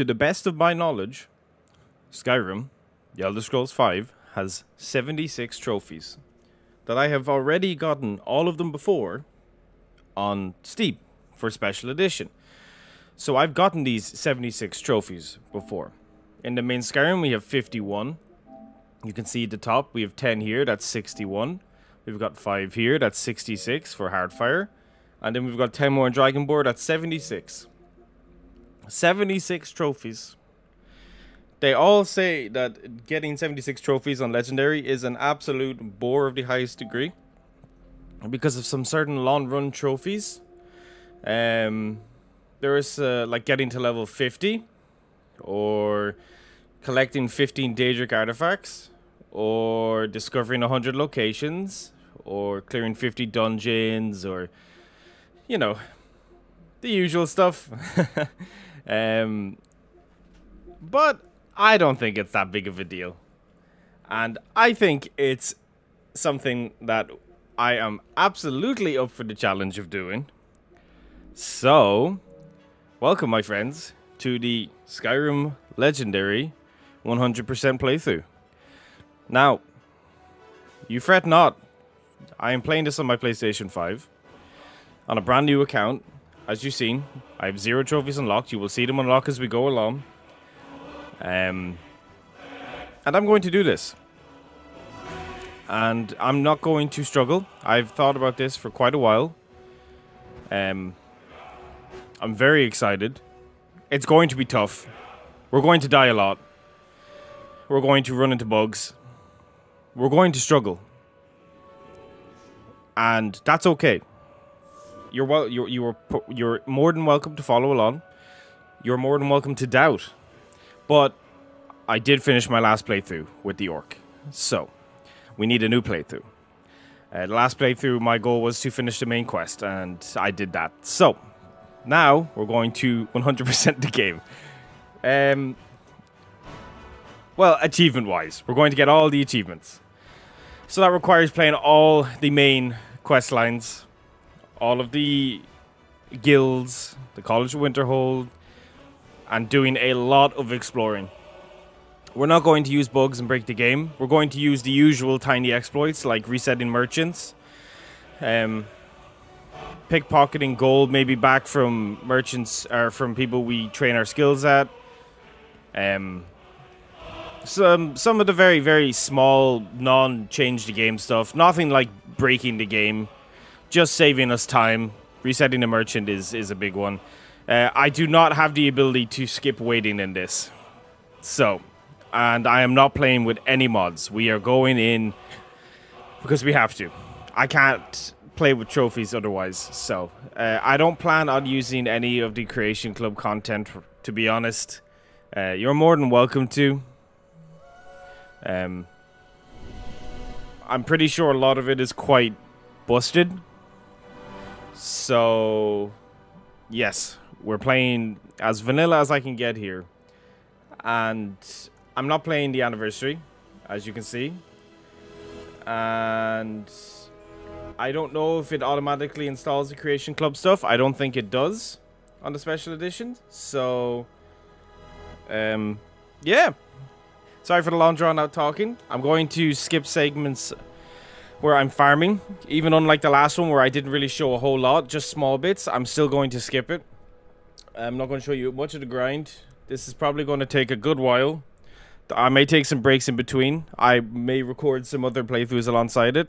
to the best of my knowledge, Skyrim, The Elder Scrolls 5, has 76 trophies that I have already gotten all of them before on Steam for special edition. So I've gotten these 76 trophies before. In the main Skyrim, we have 51. You can see at the top, we have 10 here, that's 61. We've got 5 here, that's 66 for Hearthfire. And then we've got 10 more in Dragonborn, that's 76. 76 trophies. They all say that getting 76 trophies on Legendary is an absolute bore of the highest degree. Because of some certain long run trophies. Um, there is uh, like getting to level 50 or collecting 15 Daedric artifacts or discovering 100 locations or clearing 50 dungeons or you know the usual stuff um, but I don't think it's that big of a deal and I think it's something that I am absolutely up for the challenge of doing so welcome my friends to the Skyrim Legendary 100% playthrough. Now, you fret not. I am playing this on my PlayStation 5 on a brand new account. As you've seen, I have zero trophies unlocked. You will see them unlock as we go along. Um, and I'm going to do this. And I'm not going to struggle. I've thought about this for quite a while. Um, I'm very excited. It's going to be tough. We're going to die a lot. We're going to run into bugs. We're going to struggle. And that's okay. You're well you're you're you're more than welcome to follow along. You're more than welcome to doubt. But I did finish my last playthrough with the orc. So, we need a new playthrough. Uh, the last playthrough, my goal was to finish the main quest, and I did that. So, now we're going to 100% the game. Um, well, achievement wise, we're going to get all the achievements. So that requires playing all the main quest lines, all of the guilds, the College of Winterhold, and doing a lot of exploring. We're not going to use bugs and break the game. We're going to use the usual tiny exploits like resetting merchants, um, pickpocketing gold maybe back from merchants or from people we train our skills at. Um, some some of the very very small non change the game stuff. Nothing like breaking the game, just saving us time. Resetting the merchant is is a big one. Uh, I do not have the ability to skip waiting in this, so and I am not playing with any mods. We are going in because we have to. I can't play with trophies otherwise. So uh, I don't plan on using any of the Creation Club content. To be honest, uh, you're more than welcome to. Um, I'm pretty sure a lot of it is quite busted. So, yes, we're playing as vanilla as I can get here. And I'm not playing the anniversary, as you can see. And I don't know if it automatically installs the Creation Club stuff. I don't think it does on the special edition. So, um, yeah. Sorry for the long drawn out talking. I'm going to skip segments where I'm farming. Even unlike the last one where I didn't really show a whole lot, just small bits, I'm still going to skip it. I'm not going to show you much of the grind. This is probably going to take a good while. I may take some breaks in between. I may record some other playthroughs alongside it.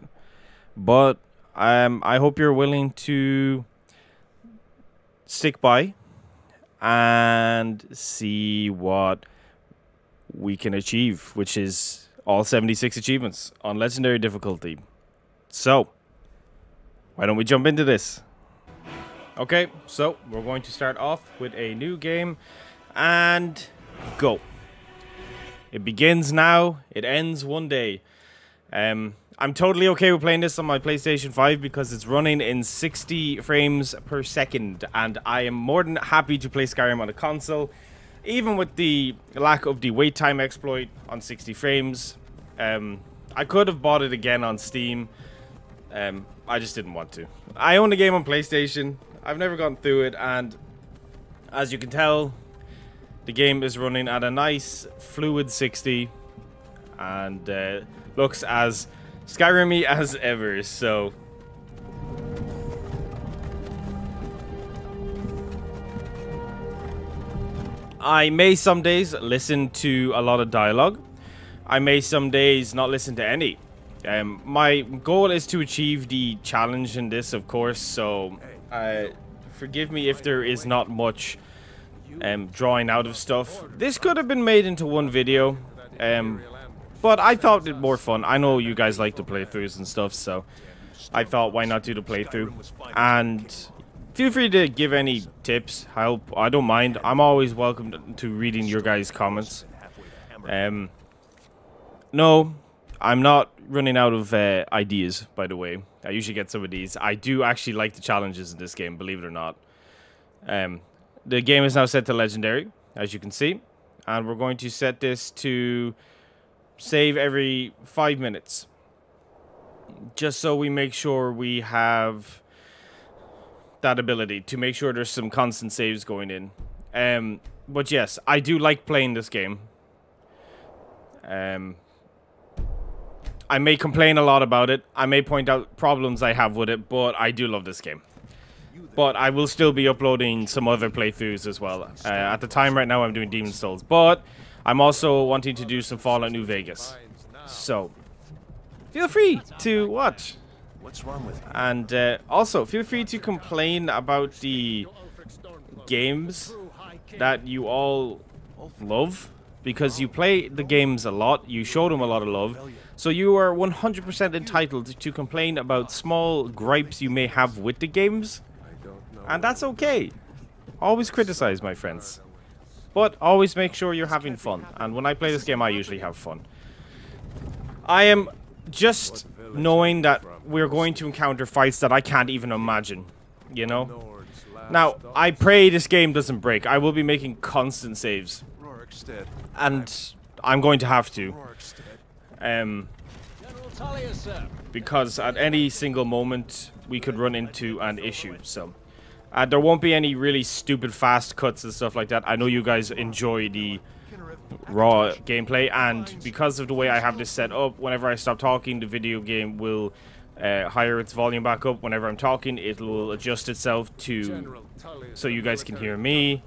But um, I hope you're willing to stick by and see what we can achieve, which is all 76 achievements on legendary difficulty. So, why don't we jump into this? Okay, so we're going to start off with a new game and go. It begins now, it ends one day. Um, I'm totally okay with playing this on my PlayStation 5 because it's running in 60 frames per second, and I am more than happy to play Skyrim on a console, even with the lack of the wait time exploit on 60 frames. Um, I could have bought it again on Steam. Um, I just didn't want to. I own the game on PlayStation. I've never gone through it, and as you can tell, The game is running at a nice fluid 60 and uh, looks as Skyrim as ever. So I may some days listen to a lot of dialogue. I may some days not listen to any. Um, my goal is to achieve the challenge in this, of course, so uh, forgive me if there is not much um, drawing out of stuff. This could have been made into one video, um, but I thought it more fun. I know you guys like the playthroughs and stuff, so I thought why not do the playthrough. And feel free to give any tips, help. I don't mind. I'm always welcome to reading your guys' comments. Um, no, I'm not running out of uh, ideas, by the way. I usually get some of these. I do actually like the challenges in this game, believe it or not. Um, the game is now set to Legendary, as you can see. And we're going to set this to save every five minutes. Just so we make sure we have that ability to make sure there's some constant saves going in. Um, but yes, I do like playing this game. Um, I may complain a lot about it. I may point out problems I have with it, but I do love this game. But I will still be uploading some other playthroughs as well. Uh, at the time right now, I'm doing Demon's Souls. But I'm also wanting to do some Fallout New Vegas. So, feel free to watch. What's wrong with? And uh, also, feel free to complain about the games that you all love. Because you play the games a lot, you show them a lot of love. So you are 100% entitled to complain about small gripes you may have with the games. And that's okay. Always criticize, my friends. But always make sure you're having fun. And when I play this game, I usually have fun. I am just knowing that we're going to encounter fights that I can't even imagine. You know? Now, I pray this game doesn't break. I will be making constant saves. And I'm going to have to. Um, because at any single moment we could run into an issue. So uh, there won't be any really stupid fast cuts and stuff like that. I know you guys enjoy the raw gameplay, and because of the way I have this set up, whenever I stop talking, the video game will uh, higher its volume back up. Whenever I'm talking, it will adjust itself to so you guys can hear me.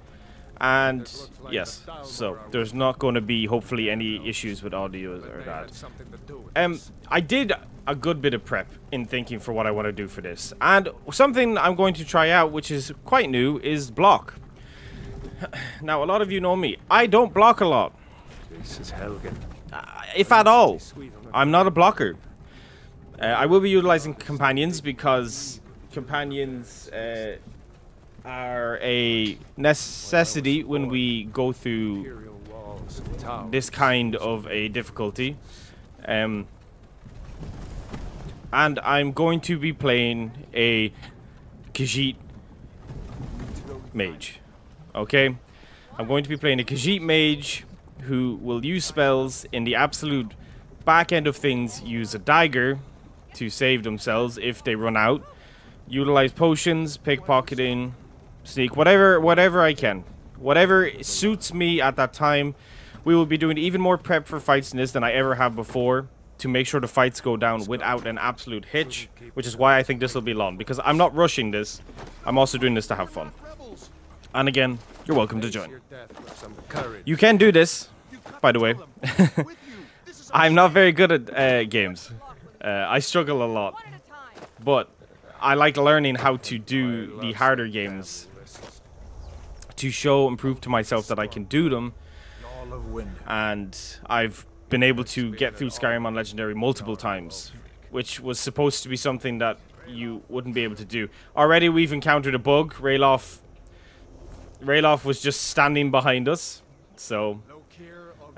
And yes, so there's not going to be hopefully any issues with audio or that. Um, I did a good bit of prep in thinking for what I want to do for this, and something I'm going to try out, which is quite new, is block. Now, a lot of you know me. I don't block a lot. This is Helgen. Uh, if at all. I'm not a blocker. Uh, I will be utilizing companions because companions uh, are a necessity when we go through this kind of a difficulty. Um, and I'm going to be playing a Khajiit mage. Okay? I'm going to be playing a Khajiit mage who will use spells in the absolute back end of things, use a dagger to save themselves if they run out, utilize potions, pickpocketing, sneak, whatever, whatever I can. Whatever suits me at that time. We will be doing even more prep for fights in this than I ever have before to make sure the fights go down without an absolute hitch, which is why I think this will be long, because I'm not rushing this. I'm also doing this to have fun. And again, you're welcome to join. You can do this, by the way. I'm not very good at uh, games. Uh, I struggle a lot. But I like learning how to do the harder games to show and prove to myself that I can do them. And I've been able to get through Skyrim on Legendary multiple times, which was supposed to be something that you wouldn't be able to do. Already we've encountered a bug. Ralof, Ralof was just standing behind us, so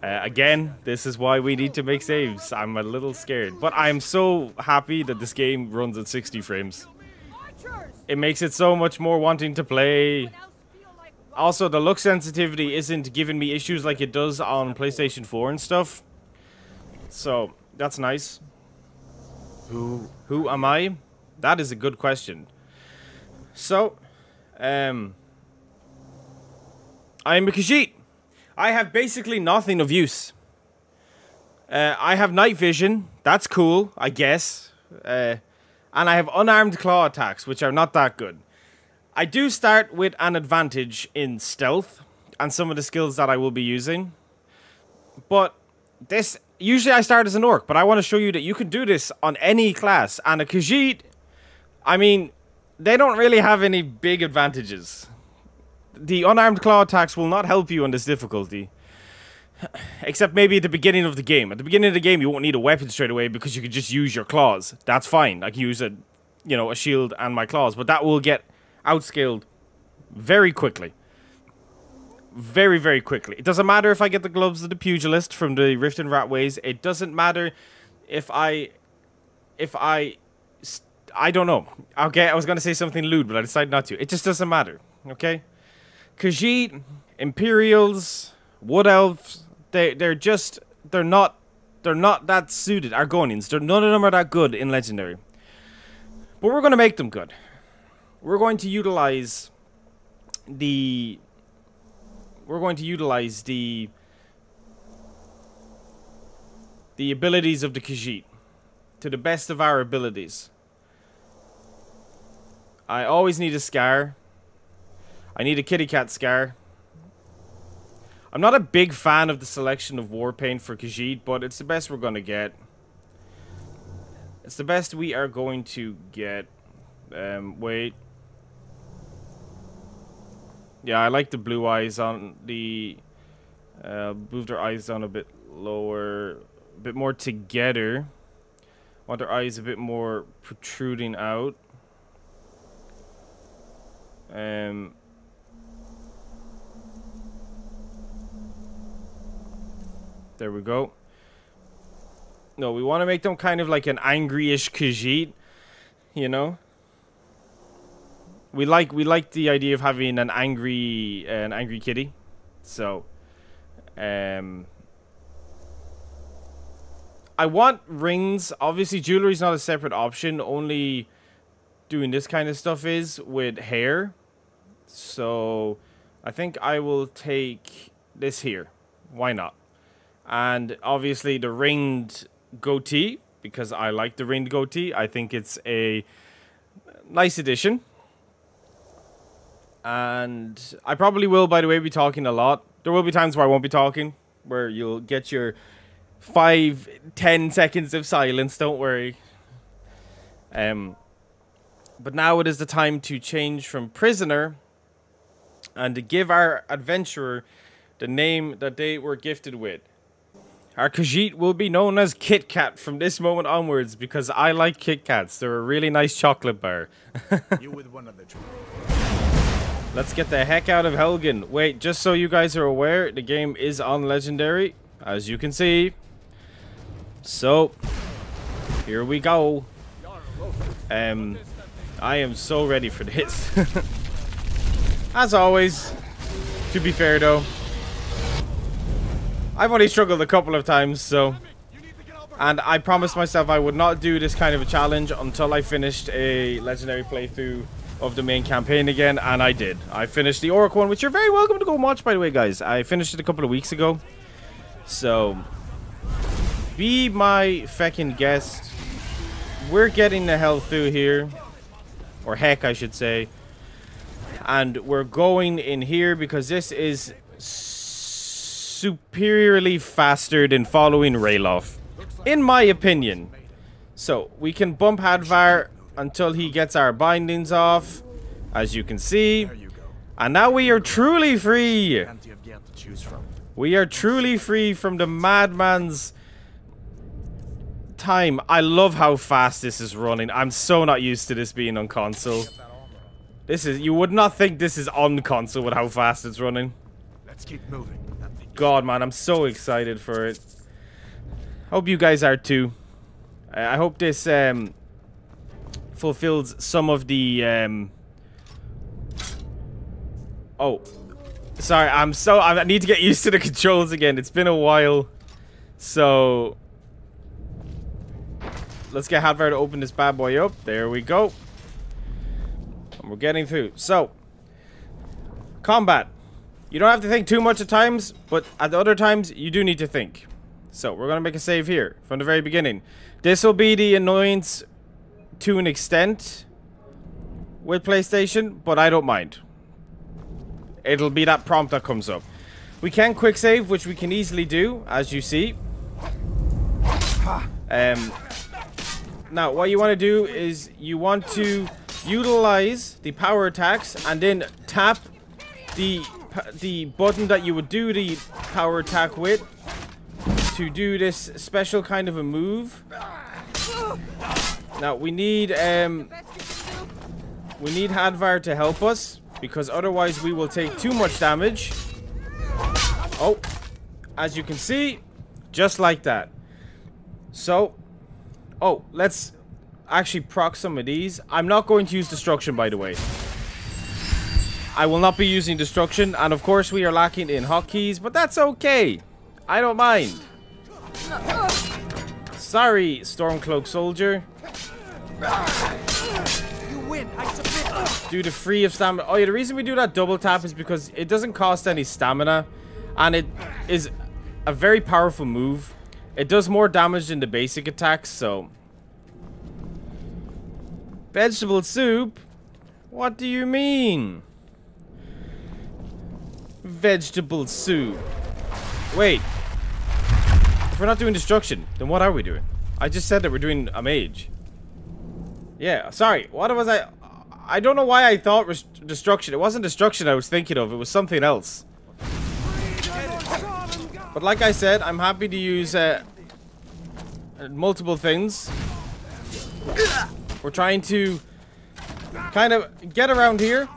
uh, again, this is why we need to make saves. I'm a little scared, but I'm so happy that this game runs at 60 frames. It makes it so much more wanting to play. Also, the look sensitivity isn't giving me issues like it does on PlayStation 4 and stuff. So, that's nice. Who who am I? That is a good question. So, um I'm a Khajiit. I have basically nothing of use. Uh, I have night vision. That's cool, I guess. Uh, and I have unarmed claw attacks, which are not that good. I do start with an advantage in stealth and some of the skills that I will be using. But this usually I start as an orc, but I want to show you that you can do this on any class. And a Khajiit, I mean, they don't really have any big advantages. The unarmed claw attacks will not help you on this difficulty. Except maybe at the beginning of the game. At the beginning of the game, you won't need a weapon straight away because you can just use your claws. That's fine. I can use a, you know, a shield and my claws, but that will get outscaled very quickly. Very, very quickly. It doesn't matter if I get the gloves of the pugilist from the Riften Ratways. It doesn't matter if I, if I, I don't know. Okay, I was gonna say something lewd, but I decided not to. It just doesn't matter. Okay, Khajiit, Imperials, Wood Elves, they they're just they're not they're not that suited. Argonians, they're, none of them are that good in Legendary. But we're gonna make them good. We're going to utilize the we're going to utilize the the abilities of the Khajiit to the best of our abilities. I always need a scar. I need a kitty cat scar. I'm not a big fan of the selection of war paint for Khajiit, but it's the best we're going to get. It's the best we are going to get. Um, wait. Yeah, I like the blue eyes on the... Uh, move their eyes down a bit lower. A bit more together. Want their eyes a bit more protruding out. Um... There we go. No, we want to make them kind of like an angry-ish Khajiit. You know? We like we like the idea of having an angry an angry kitty. So, um, I want rings. Obviously, jewelry is not a separate option. Only doing this kind of stuff is with hair. So, I think I will take this here. Why not? And obviously the ringed goatee because I like the ringed goatee. I think it's a nice addition and I probably will, by the way, be talking a lot. There will be times where I won't be talking, where you'll get your five, ten seconds of silence. Don't worry. Um, but now it is the time to change from prisoner and to give our adventurer the name that they were gifted with. Our Khajiit will be known as Kit Kat from this moment onwards because I like Kit Kats. They're a really nice chocolate bar. you with one of the Let's get the heck out of Helgen. Wait, just so you guys are aware, the game is on Legendary, as you can see. So, here we go. Um, I am so ready for this. as always, to be fair though, I've only struggled a couple of times, so... And I promised myself I would not do this kind of a challenge until I finished a Legendary playthrough of the main campaign again, and I did. I finished the Orc one, which you're very welcome to go watch, by the way, guys. I finished it a couple of weeks ago. So, be my feckin' guest. We're getting the hell through here. Or heck, I should say. And we're going in here because this is superiorly faster than following Ralof. In my opinion. So, we can bump Hadvar until he gets our bindings off, as you can see. And now we are truly free. We are truly free from the madman's time. I love how fast this is running. I'm so not used to this being on console. This is you would not think this is on console with how fast it's running. Let's keep moving. God man, I'm so excited for it. Hope you guys are too. I hope this um fulfills some of the um oh sorry i'm so i need to get used to the controls again. It's been a while. So let's get Hadvar to open this bad boy up. There we go. And we're getting through. So combat. You don't have to think too much at times, but at other times, you do need to think. So, we're going to make a save here from the very beginning. This will be the annoyance to an extent with PlayStation, but I don't mind. It'll be that prompt that comes up. We can quick save, which we can easily do, as you see. Um, now, what you want to do is you want to utilize the power attacks and then tap the the button that you would do the power attack with to do this special kind of a move. Now we need um we need Hadvar to help us because otherwise we will take too much damage. Oh, as you can see, just like that. So, oh, let's actually proc some of these. I'm not going to use destruction, by the way. I will not be using destruction, and of course we are lacking in hotkeys, but that's okay. I don't mind. Sorry, Stormcloak Soldier. You win. I submit. Do the free of stamina. Oh yeah, the reason we do that double tap is because it doesn't cost any stamina, and it is a very powerful move. It does more damage than the basic attacks, so... Vegetable soup? What do you mean? Vegetable soup. Wait. If we're not doing destruction, then what are we doing? I just said that we're doing a mage. Yeah, sorry. What was I... I don't know why I thought destruction. It wasn't destruction I was thinking of. It was something else. But like I said, I'm happy to use uh, multiple things. We're trying to kind of get around here.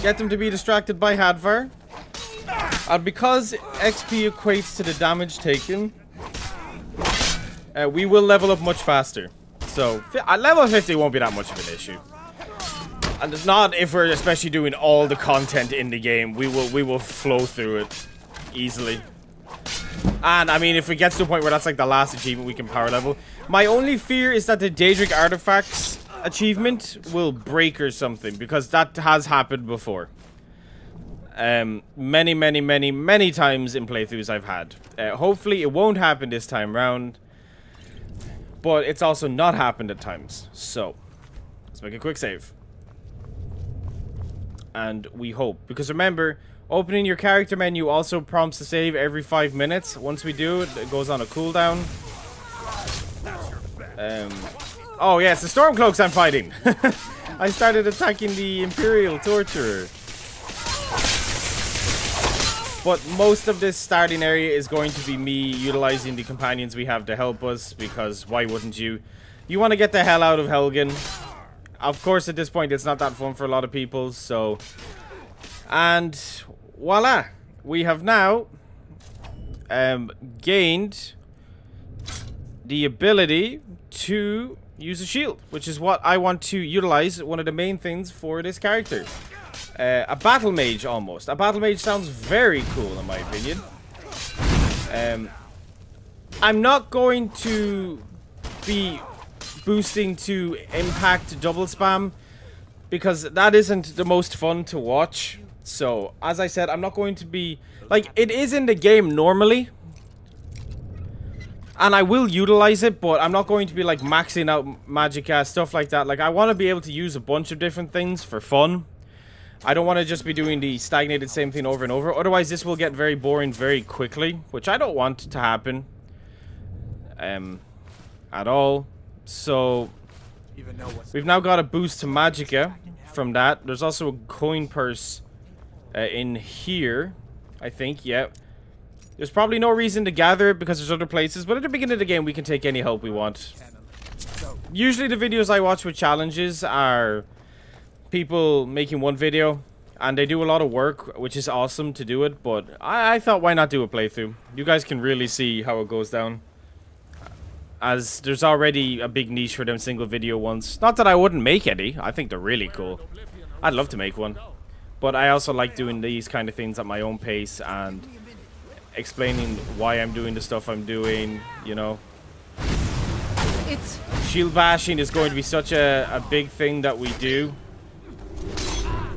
Get them to be distracted by Hadvar. And because XP equates to the damage taken, uh, we will level up much faster. So, level 50 won't be that much of an issue. And it's not if we're especially doing all the content in the game. We will we will flow through it easily. And, I mean, if it gets to a point where that's like the last achievement, we can power level. My only fear is that the Daedric Artifacts achievement will break or something, because that has happened before. Um, many, many, many, many times in playthroughs I've had. Uh, hopefully it won't happen this time round. But it's also not happened at times. So, let's make a quick save. And we hope. Because remember, Opening your character menu also prompts to save every five minutes. Once we do it, goes on a cooldown. Um, oh, it's the Stormcloaks I'm fighting. I started attacking the Imperial Torturer. But most of this starting area is going to be me utilizing the companions we have to help us, because why wouldn't you? You want to get the hell out of Helgen. Of course, at this point, it's not that fun for a lot of people, so... And voila, we have now um, gained the ability to use a shield, which is what I want to utilize, one of the main things for this character. Uh, a battle mage, almost. A battle mage sounds very cool, in my opinion. Um, I'm not going to be boosting to impact double spam, because that isn't the most fun to watch. So, as I said, I'm not going to be... Like, it is in the game normally. And I will utilize it, but I'm not going to be, like, maxing out Magicka, stuff like that. Like, I want to be able to use a bunch of different things for fun. I don't want to just be doing the stagnated same thing over and over. Otherwise, this will get very boring very quickly, which I don't want to happen. Um, at all. So, we've now got a boost to Magicka from that. There's also a coin purse uh, in here. I think, yeah. There's probably no reason to gather it because there's other places, but at the beginning of the game, we can take any help we want. Usually the videos I watch with challenges are people making one video, and they do a lot of work, which is awesome to do it, but I, I thought why not do a playthrough? You guys can really see how it goes down. As there's already a big niche for them single video ones. Not that I wouldn't make any, I think they're really cool. I'd love to make one. But I also like doing these kind of things at my own pace and explaining why I'm doing the stuff I'm doing, you know. It's Shield bashing is going to be such a, a big thing that we do.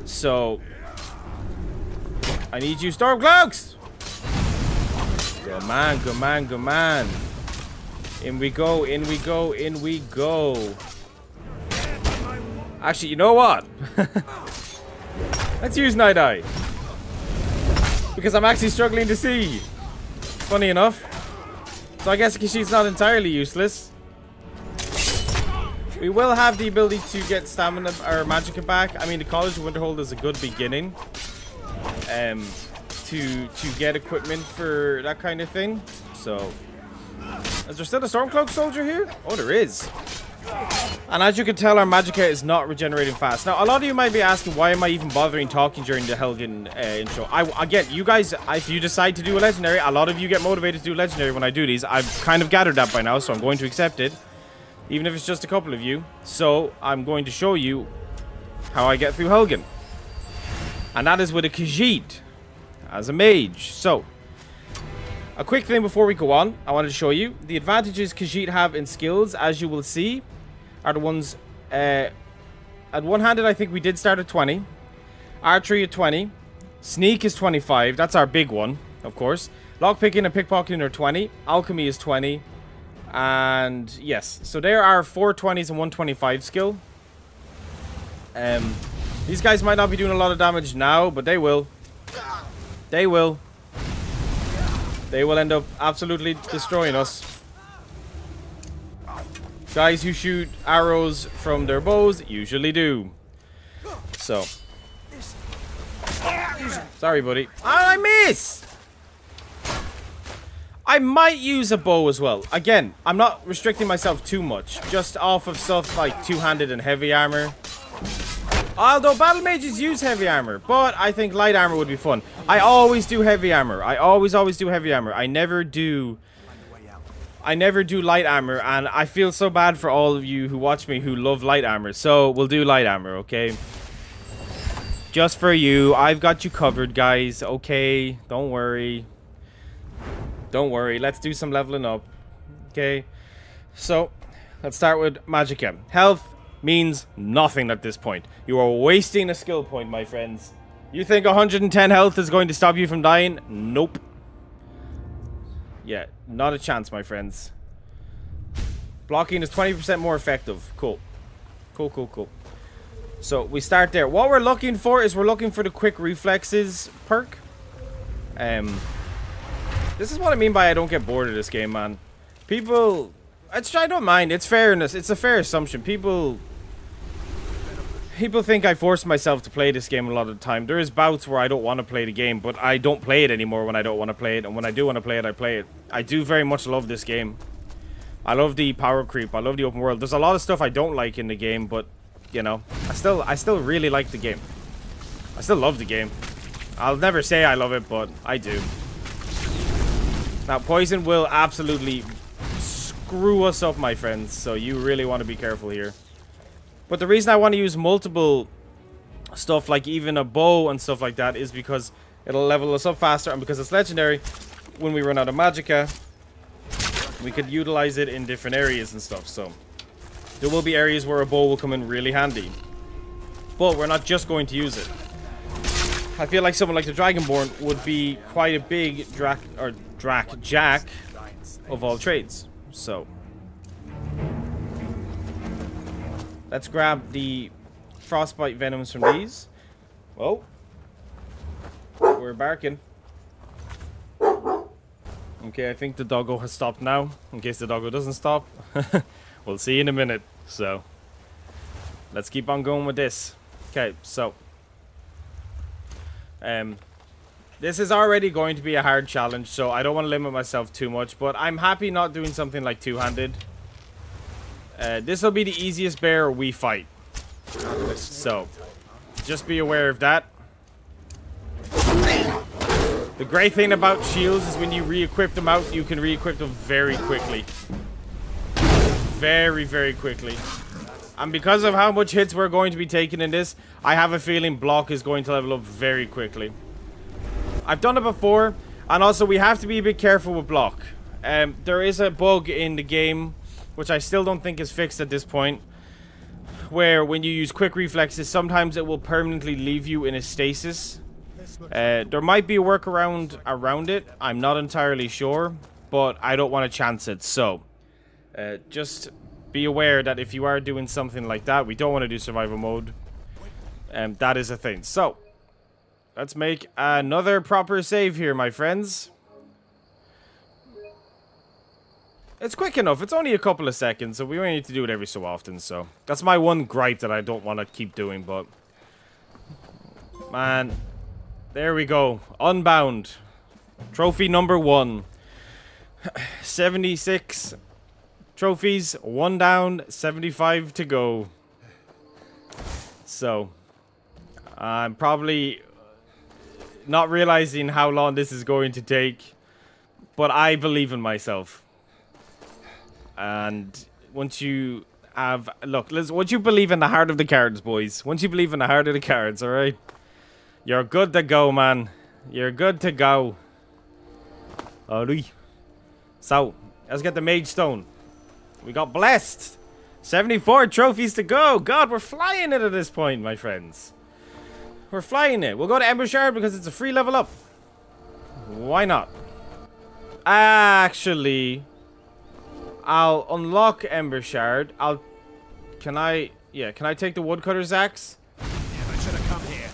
So, I need you, Stormcloaks! Good man, good man, good man. In we go, in we go, in we go. Actually, you know what? Let's use Night Eye. Because I'm actually struggling to see. Funny enough. So I guess Khajiit's not entirely useless. We will have the ability to get stamina or magicka back. I mean, the College of Winterhold is a good beginning. Um, to to get equipment for that kind of thing. So, is there still a Stormcloak soldier here? Oh, there is. And as you can tell, our magicka is not regenerating fast. Now, a lot of you might be asking, why am I even bothering talking during the Helgen uh, intro? I, again, you guys, if you decide to do a legendary, a lot of you get motivated to do legendary when I do these. I've kind of gathered that by now, so I'm going to accept it. Even if it's just a couple of you. So, I'm going to show you how I get through Helgen. And that is with a Khajiit as a mage. So, a quick thing before we go on, I wanted to show you. The advantages Khajiit have in skills, as you will see, are the ones... Uh, at one-handed, I think we did start at 20. Archery at 20. Sneak is 25. That's our big one, of course. Lockpicking and pickpocketing are 20. Alchemy is 20. And yes, so there are 420s and 125 skill. Um, these guys might not be doing a lot of damage now, but they will. They will. They will end up absolutely destroying us. Guys who shoot arrows from their bows usually do. So. Sorry, buddy. I miss! I might use a bow as well. Again, I'm not restricting myself too much. Just off of stuff like two-handed and heavy armor. Although battle mages use heavy armor, but I think light armor would be fun. I always do heavy armor. I always, always do heavy armor. I never do... I never do light armor, and I feel so bad for all of you who watch me who love light armor. So, we'll do light armor, okay? Just for you. I've got you covered, guys. Okay, don't worry. Don't worry. Let's do some leveling up. Okay? So, let's start with Magicka. Health, means nothing at this point. You are wasting a skill point, my friends. You think 110 health is going to stop you from dying? Nope. Yeah, not a chance, my friends. Blocking is 20% more effective. Cool. Cool, cool, cool. So, we start there. What we're looking for is we're looking for the quick reflexes perk. Um, this is what I mean by I don't get bored of this game, man. People... It's, I don't mind. It's fairness. It's a fair assumption. People people think I force myself to play this game a lot of the time. There is bouts where I don't want to play the game, but I don't play it anymore when I don't want to play it. And when I do want to play it, I play it. I do very much love this game. I love the power creep. I love the open world. There's a lot of stuff I don't like in the game, but, you know, I still, I still really like the game. I still love the game. I'll never say I love it, but I do. Now, poison will absolutely screw us up, my friends. So you really want to be careful here. But the reason I want to use multiple stuff, like even a bow and stuff like that, is because it'll level us up faster. And because it's legendary, when we run out of magicka, we could utilize it in different areas and stuff. So there will be areas where a bow will come in really handy. But we're not just going to use it. I feel like someone like the Dragonborn would be quite a big Drac or Drac Jack of all trades. So Let's grab the frostbite venoms from these. Whoa. We're barking. Okay, I think the doggo has stopped now. In case the doggo doesn't stop. we'll see in a minute. So, let's keep on going with this. Okay, so. Um, this is already going to be a hard challenge, so I don't want to limit myself too much. But I'm happy not doing something like two-handed. Uh, this will be the easiest bear we fight. So, just be aware of that. The great thing about shields is when you re-equip them out, you can re-equip them very quickly. Very, very quickly. And because of how much hits we're going to be taking in this, I have a feeling block is going to level up very quickly. I've done it before, and also we have to be a bit careful with block. Um, there is a bug in the game which I still don't think is fixed at this point, where when you use quick reflexes, sometimes it will permanently leave you in a stasis Uh, there might be a workaround around it. I'm not entirely sure, but I don't want to chance it. So, uh, just be aware that if you are doing something like that, we don't want to do survival mode. Um, that is a thing. So, let's make another proper save here, my friends. It's quick enough. It's only a couple of seconds, so we only need to do it every so often, so... That's my one gripe that I don't want to keep doing, but... Man. There we go. Unbound. Trophy number one. 76 trophies, one down, 75 to go. So, I'm probably not realizing how long this is going to take, but I believe in myself. And once you have, look, listen, once you believe in the heart of the cards, boys, once you believe in the heart of the cards, all right, you're good to go, man. You're good to go. Alright. So, let's get the Mage Stone. We got blessed. 74 trophies to go. God, we're flying it at this point, my friends. We're flying it. We'll go to Embershard because it's a free level up. Why not? Actually, I'll unlock Embershard. I'll... Can I... Yeah, can I take the Woodcutter's axe? Damn, I should have come here.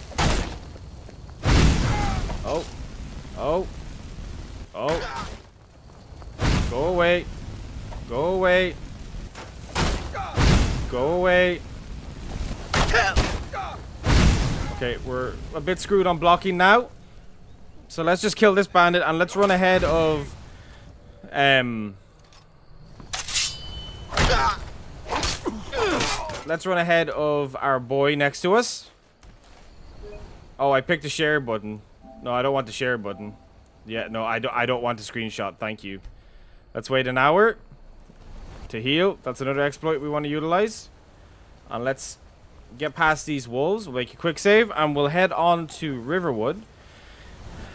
Oh. Oh. Oh. Go away. Go away. Go away. Okay, we're a bit screwed on blocking now. So let's just kill this bandit and let's run ahead of... Um... Let's run ahead of our boy next to us. Oh, I picked the share button. No, I don't want the share button. Yeah, no, I don't, I don't want the screenshot. Thank you. Let's wait an hour to heal. That's another exploit we want to utilize. And let's get past these wolves. We'll make a quick save and we'll head on to Riverwood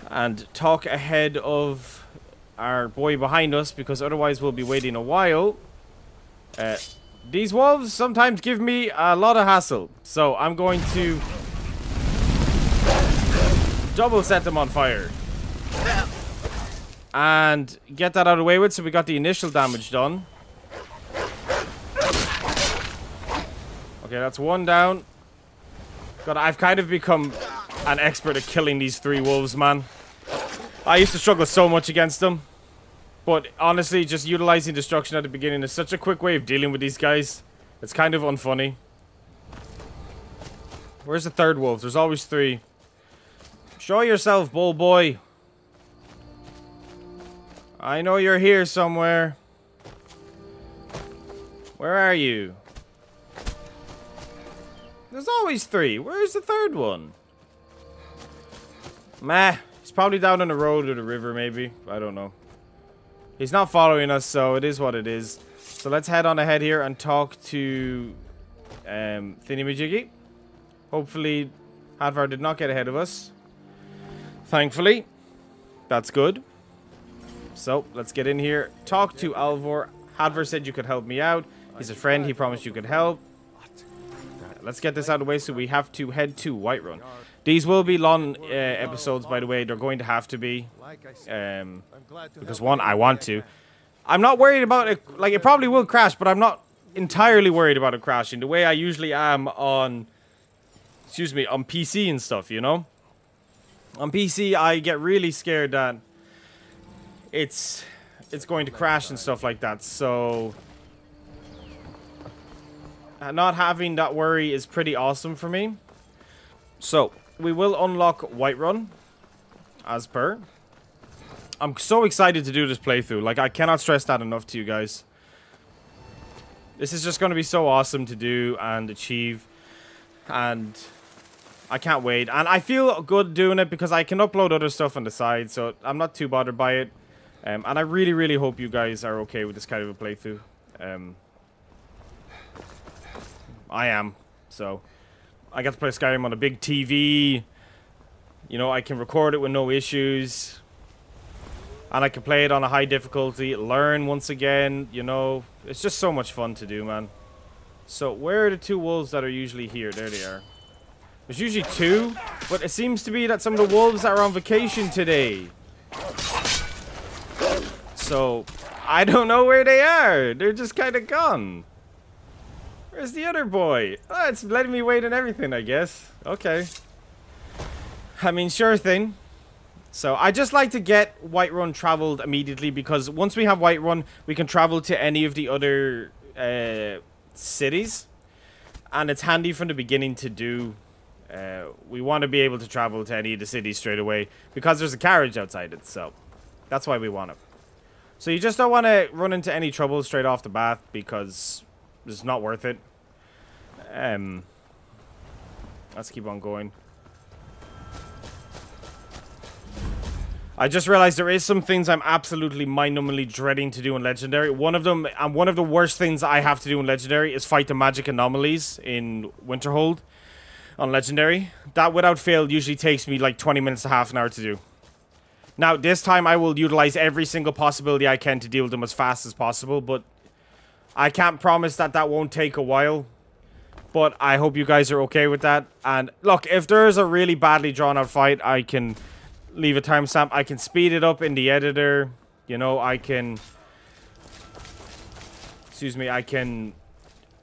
and talk ahead of our boy behind us because otherwise we'll be waiting a while. Uh, these wolves sometimes give me a lot of hassle. So I'm going to double set them on fire. And get that out of the way with so we got the initial damage done. Okay, that's one down. God, I've kind of become an expert at killing these three wolves, man. I used to struggle so much against them. But honestly, just utilizing destruction at the beginning is such a quick way of dealing with these guys. It's kind of unfunny. Where's the third wolf? There's always three. Show yourself, bull boy. I know you're here somewhere. Where are you? There's always three. Where's the third one? Meh. He's probably down on the road or the river, maybe. I don't know. He's not following us, so it is what it is. So let's head on ahead here and talk to um, Thingy Hopefully, Hadvar did not get ahead of us. Thankfully. That's good. So, let's get in here. Talk to Alvor. Hadvar said you could help me out. He's a friend. He promised you could help. Let's get this out of the way so we have to head to Whiterun. These will be long uh, episodes, by the way. They're going to have to be. Um, because one, I want to. I'm not worried about it. Like, it probably will crash, but I'm not entirely worried about it crashing. The way I usually am on, excuse me, on PC and stuff, you know? On PC, I get really scared that it's it's going to crash and stuff like that. So, not having that worry is pretty awesome for me. So, we will unlock Whiterun, as per. I'm so excited to do this playthrough. Like, I cannot stress that enough to you guys. This is just going to be so awesome to do and achieve. And I can't wait. And I feel good doing it because I can upload other stuff on the side. So I'm not too bothered by it. Um, and I really, really hope you guys are okay with this kind of a playthrough. Um, I am. So I get to play Skyrim on a big TV. You know, I can record it with no issues. And I can play it on a high difficulty, learn once again, you know. It's just so much fun to do, man. So, where are the two wolves that are usually here? There they are. There's usually two, but it seems to be that some of the wolves are on vacation today. So, I don't know where they are. They're just kind of gone. Where's the other boy? Oh, it's letting me wait and everything, I guess. Okay. I mean, sure thing. So, I just like to get Whiterun traveled immediately because once we have Whiterun, we can travel to any of the other uh, cities. And it's handy from the beginning to do. Uh, we want to be able to travel to any of the cities straight away because there's a carriage outside it, so that's why we want it. So you just don't want to run into any trouble straight off the bat because it's not worth it. Um, let's keep on going. I just realized there is some things I'm absolutely mind-numbingly dreading to do in Legendary. One of them, and one of the worst things I have to do in Legendary is fight the magic anomalies in Winterhold on Legendary. That, without fail, usually takes me like 20 minutes to half an hour to do. Now, this time I will utilize every single possibility I can to deal with them as fast as possible, but I can't promise that that won't take a while. But I hope you guys are okay with that. And look, if there is a really badly drawn out fight, I can leave a timestamp. I can speed it up in the editor. You know, I can... Excuse me, I can...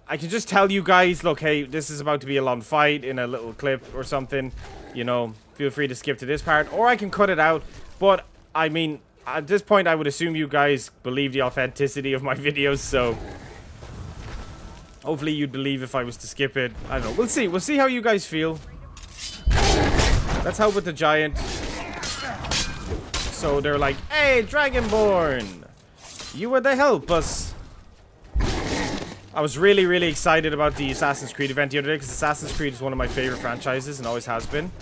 I can just tell you guys, look, hey, this is about to be a long fight in a little clip or something. You know, feel free to skip to this part. Or I can cut it out. But, I mean, at this point, I would assume you guys believe the authenticity of my videos, so... Hopefully you'd believe if I was to skip it. I don't know. We'll see. We'll see how you guys feel. Let's help with the giant. So they're like, Hey, Dragonborn! You were to help us. I was really, really excited about the Assassin's Creed event the other day because Assassin's Creed is one of my favorite franchises and always has been.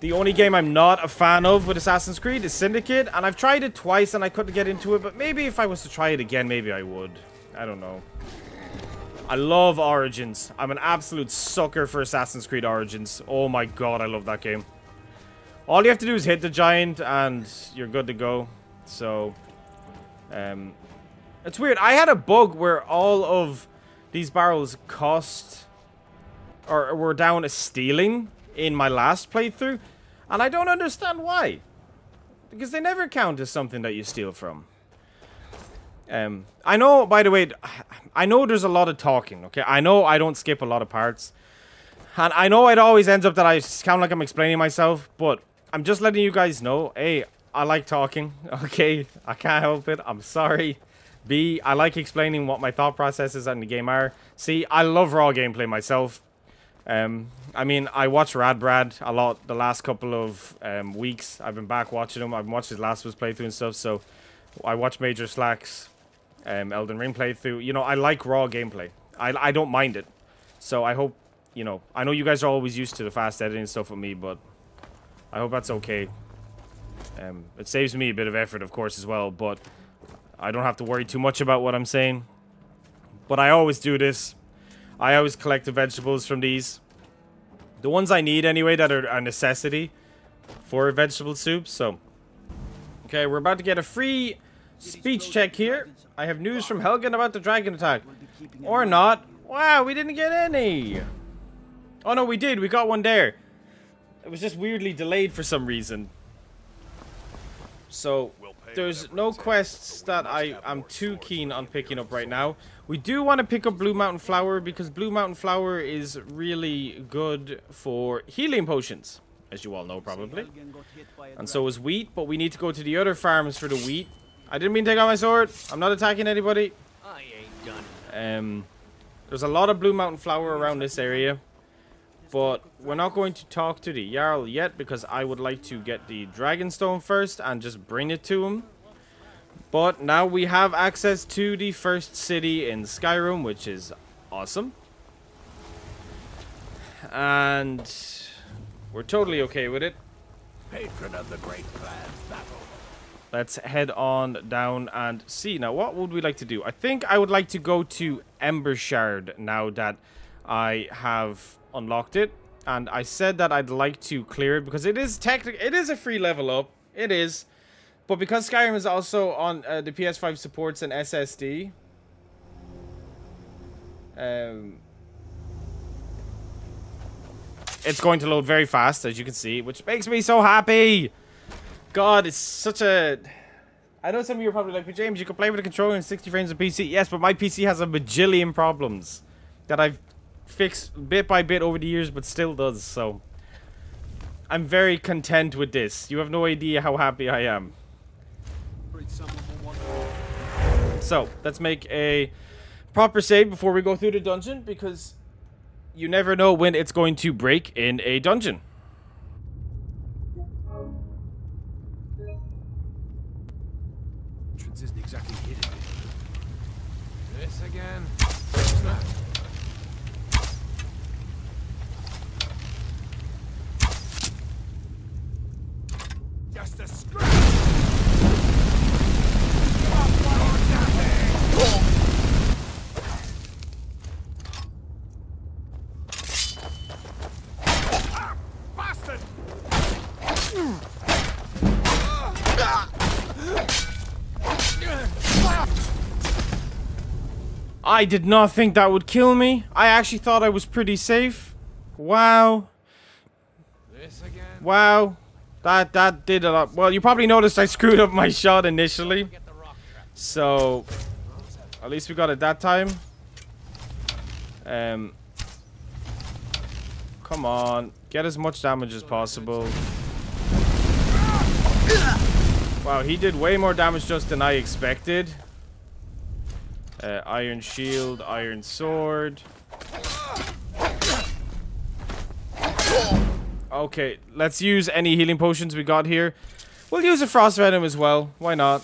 The only game I'm not a fan of with Assassin's Creed is Syndicate, and I've tried it twice and I couldn't get into it, but maybe if I was to try it again, maybe I would. I don't know. I love Origins. I'm an absolute sucker for Assassin's Creed Origins. Oh my god, I love that game. All you have to do is hit the giant and you're good to go. So, um, it's weird. I had a bug where all of these barrels cost or were down as stealing in my last playthrough. And I don't understand why. Because they never count as something that you steal from. Um, I know, by the way, I know there's a lot of talking, okay? I know I don't skip a lot of parts. And I know it always ends up that I sound like I'm explaining myself, but I'm just letting you guys know, A, I like talking, okay? I can't help it. I'm sorry. B, I like explaining what my thought processes in the game are. C, I love raw gameplay myself. Um, I mean, I watch Rad Brad a lot the last couple of um, weeks. I've been back watching him. I've watched his last Us playthrough and stuff, so I watch Major Slacks um, Elden Ring playthrough. You know, I like raw gameplay. I, I don't mind it. So I hope, you know, I know you guys are always used to the fast editing stuff with me, but I hope that's okay. Um, it saves me a bit of effort, of course, as well, but I don't have to worry too much about what I'm saying. But I always do this. I always collect the vegetables from these. The ones I need, anyway, that are a necessity for a vegetable soup, so... Okay, we're about to get a free speech check here. I have news from Helgen about the dragon attack. Or not. Wow, we didn't get any. Oh no, we did. We got one there. It was just weirdly delayed for some reason. So, there's no quests that I am too keen on picking up right now. We do want to pick up Blue Mountain Flower because Blue Mountain Flower is really good for healing potions. As you all know, probably. And so is wheat, but we need to go to the other farms for the wheat. I didn't mean to take out my sword. I'm not attacking anybody. I ain't done. Um, there's a lot of Blue Mountain Flower around this area. But we're not going to talk to the Jarl yet because I would like to get the Dragonstone first and just bring it to him. But now we have access to the first city in Skyrim, which is awesome. And we're totally okay with it. Patron of the Great Clan Battle. Let's head on down and see. Now, what would we like to do? I think I would like to go to Embershard now that I have unlocked it. And I said that I'd like to clear it because it is technically, it is a free level up. It is. But because Skyrim is also on uh, the PS5 supports an SSD. Um, it's going to load very fast, as you can see, which makes me so happy. God, it's such a... I know some of you are probably like, but James, you can play with a controller in 60 frames of PC. Yes, but my PC has a bajillion problems that I've fixed bit by bit over the years, but still does, so... I'm very content with this. You have no idea how happy I am. So, let's make a proper save before we go through the dungeon, because you never know when it's going to break in a dungeon. Entrance isn't exactly hidden. This again. Just a scratch! Bastard! I did not think that would kill me. I actually thought I was pretty safe. Wow. This again. Wow. That that did a lot. Well, you probably noticed I screwed up my shot initially. Get the rock trap. So, at least we got it that time. Um, come on, get as much damage as possible. Wow, he did way more damage just than I expected. Uh, iron shield, iron sword. Okay, let's use any healing potions we got here. We'll use a frost venom as well. Why not?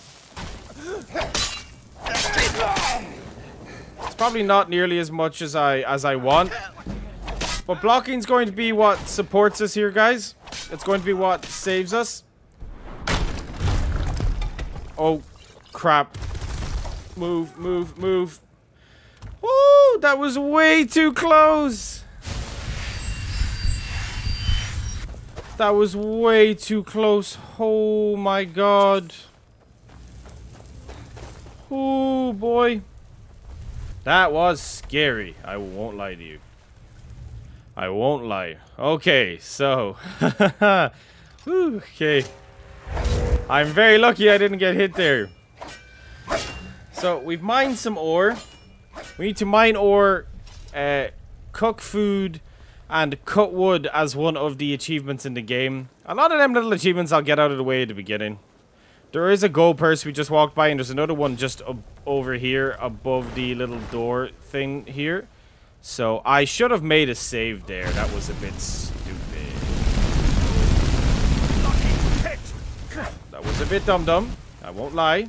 It's probably not nearly as much as I as I want. But blocking's going to be what supports us here, guys. It's going to be what saves us. Oh, crap. Move, move, move. Woo, that was way too close. That was way too close. Oh my god. Oh boy. That was scary. I won't lie to you. I won't lie. Okay, so. Okay. I'm very lucky I didn't get hit there. So, we've mined some ore. We need to mine ore, uh, cook food, and cut wood as one of the achievements in the game. A lot of them little achievements I'll get out of the way at the beginning. There is a gold purse we just walked by, and there's another one just over here above the little door thing here. So I should have made a save there. That was a bit stupid. That was a bit dumb-dumb. I won't lie.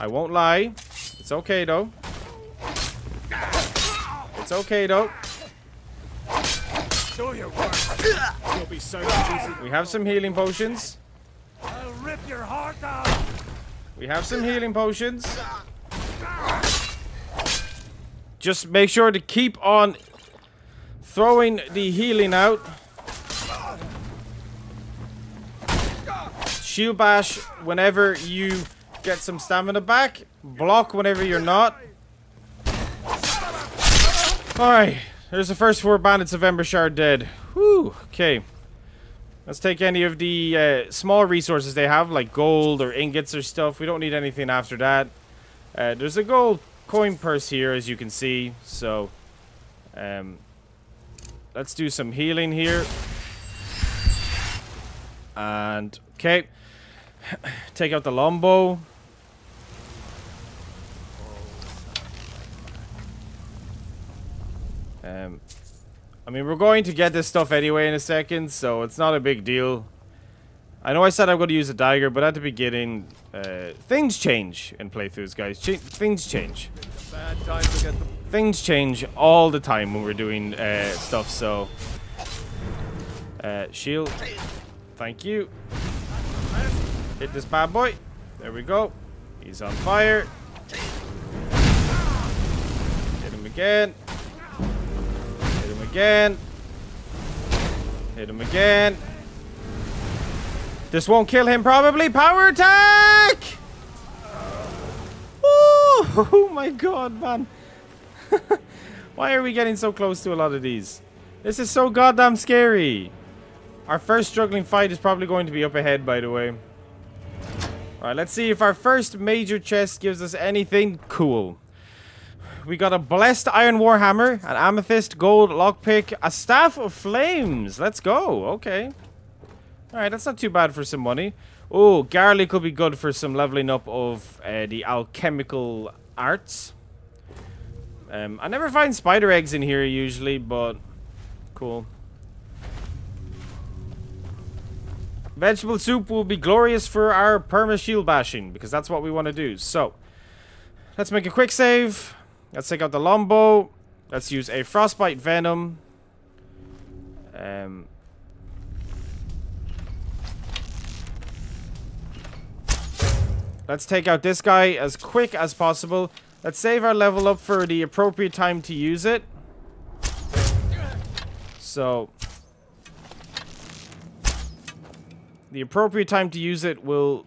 I won't lie. It's okay, though. It's okay, though. We have some healing potions. We have some healing potions. Just make sure to keep on throwing the healing out. Shield bash whenever you get some stamina back. Block whenever you're not. Alright, there's the first four bandits of Embershard dead. Whew, okay. Let's take any of the uh, small resources they have, like gold or ingots or stuff. We don't need anything after that. Uh, there's a gold coin purse here, as you can see. So, um, let's do some healing here. And, okay. Take out the longbow. Um, I mean, we're going to get this stuff anyway in a second, so it's not a big deal. I know I said I'm going to use a dagger, but at the beginning, uh, things change in playthroughs, guys. Ch things change. Things change all the time when we're doing uh, stuff, so... Uh, shield. Thank you. Hit this bad boy. There we go. He's on fire. Hit him again. Hit him again. Hit him again. This won't kill him, probably. Power attack! Oh my god, man. Why are we getting so close to a lot of these? This is so goddamn scary. Our first struggling fight is probably going to be up ahead, by the way. Alright, let's see if our first major chest gives us anything cool. We got a blessed iron warhammer, an amethyst, gold, lockpick, a staff of flames. Let's go. Okay. Alright, that's not too bad for some money. Oh, garlic could be good for some leveling up of uh, the alchemical arts. Um, I never find spider eggs in here usually, but cool. Vegetable soup will be glorious for our perma shield bashing because that's what we want to do. So, let's make a quick save. Let's take out the longbow. Let's use a frostbite venom. Um, let's take out this guy as quick as possible. Let's save our level up for the appropriate time to use it. So, the appropriate time to use it will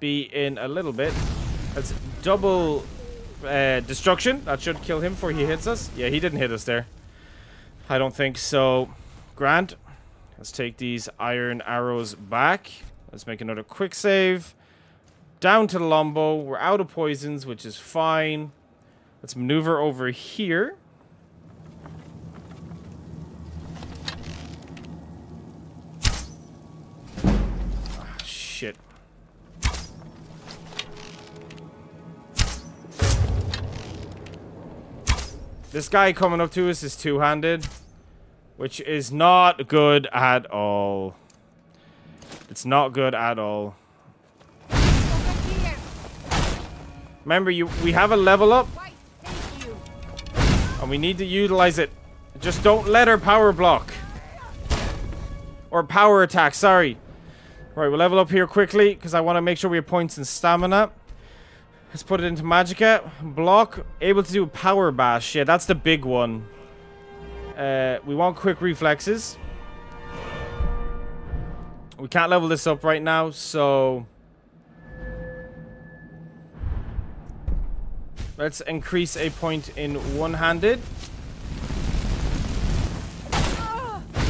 be in a little bit. That's double uh, destruction. That should kill him before he hits us. Yeah, he didn't hit us there. I don't think so. Grant, let's take these iron arrows back. Let's make another quick save. Down to the longbow. We're out of poisons, which is fine. Let's maneuver over here. This guy coming up to us is two-handed, which is not good at all. It's not good at all. Remember, you we have a level up, and we need to utilize it. Just don't let her power block. Or power attack, sorry. Right, we'll level up here quickly, because I want to make sure we have points in stamina. Let's put it into Magicka. Block, able to do power bash. Yeah, that's the big one. Uh, we want quick reflexes. We can't level this up right now, so... Let's increase a point in one-handed.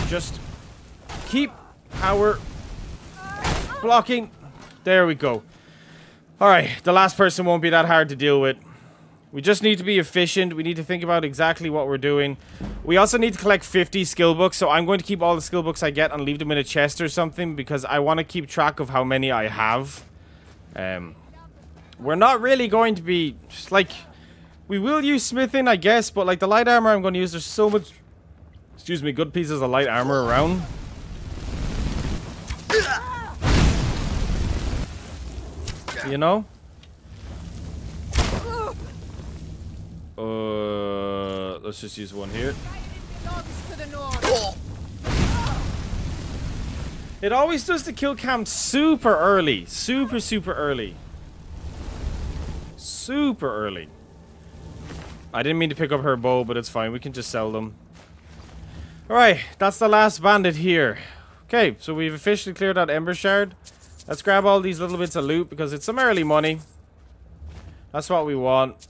Just keep power blocking. There we go. Alright, the last person won't be that hard to deal with. We just need to be efficient. We need to think about exactly what we're doing. We also need to collect 50 skill books, so I'm going to keep all the skill books I get and leave them in a chest or something because I want to keep track of how many I have. Um, we're not really going to be, like, we will use smithing, I guess, but, like, the light armor I'm going to use, there's so much, excuse me, good pieces of light armor around. You know? Uh, let's just use one here. Dogs to the north. It always does the kill cam super early. Super, super early. Super early. I didn't mean to pick up her bow, but it's fine. We can just sell them. Alright, that's the last bandit here. Okay, so we've officially cleared out Embershard. Let's grab all these little bits of loot because it's some early money. That's what we want.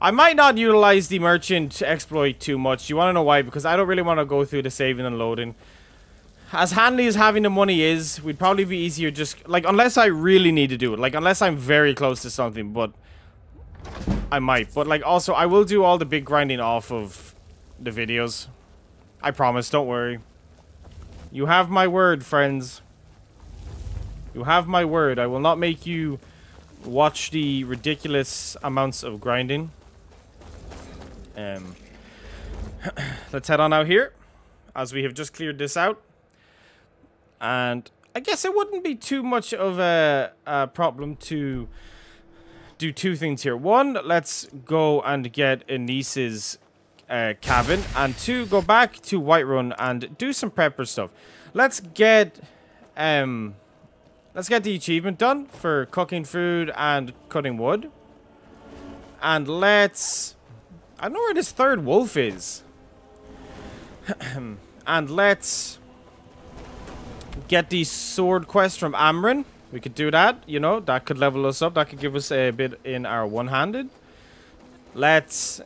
I might not utilize the merchant exploit too much. You want to know why? Because I don't really want to go through the saving and loading. As handy as having the money is, we'd probably be easier just... Like, unless I really need to do it. Like, unless I'm very close to something, but... I might. But, like, also, I will do all the big grinding off of the videos. I promise, don't worry. You have my word, friends. You have my word. I will not make you watch the ridiculous amounts of grinding. Um, let's head on out here, as we have just cleared this out. And I guess it wouldn't be too much of a, a problem to do two things here. One, let's go and get Anise's uh, cabin. And two, go back to Whiterun and do some prepper stuff. Let's get... um. Let's get the achievement done for cooking food and cutting wood. And let's... I don't know where this third wolf is. and let's get the sword quest from Amren. We could do that, you know. That could level us up. That could give us a bit in our one-handed. Let's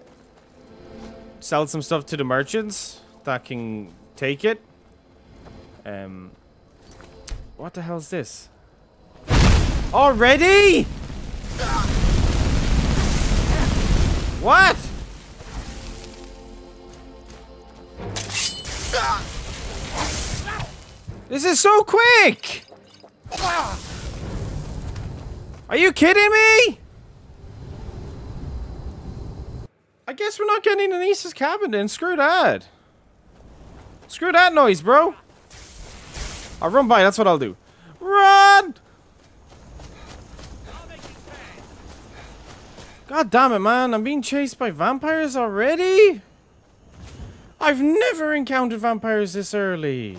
sell some stuff to the merchants. that can take it. Um, what the hell's this? Already? What? This is so quick! Are you kidding me? I guess we're not getting Anise's cabin then. Screw that. Screw that noise, bro. I'll run by. That's what I'll do. Run! God damn it, man. I'm being chased by vampires already? I've never encountered vampires this early.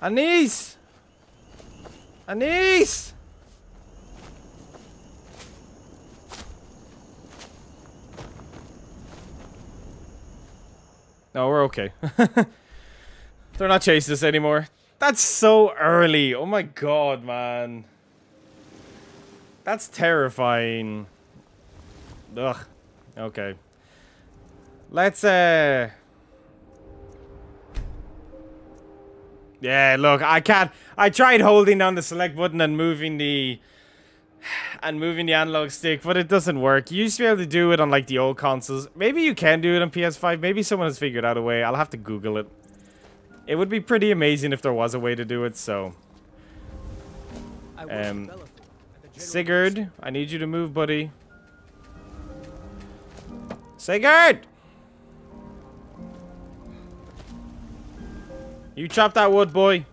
Anise! Anise! No, we're okay. They're not chasing us anymore. That's so early. Oh my god, man. That's terrifying. Ugh. Okay. Let's, uh... Yeah, look, I can't... I tried holding down the select button and moving the... And moving the analog stick, but it doesn't work. You used to be able to do it on, like, the old consoles. Maybe you can do it on PS5. Maybe someone has figured out a way. I'll have to Google it. It would be pretty amazing if there was a way to do it, so... Um, Sigurd, I need you to move, buddy. Sigurd! You chop that wood, boy.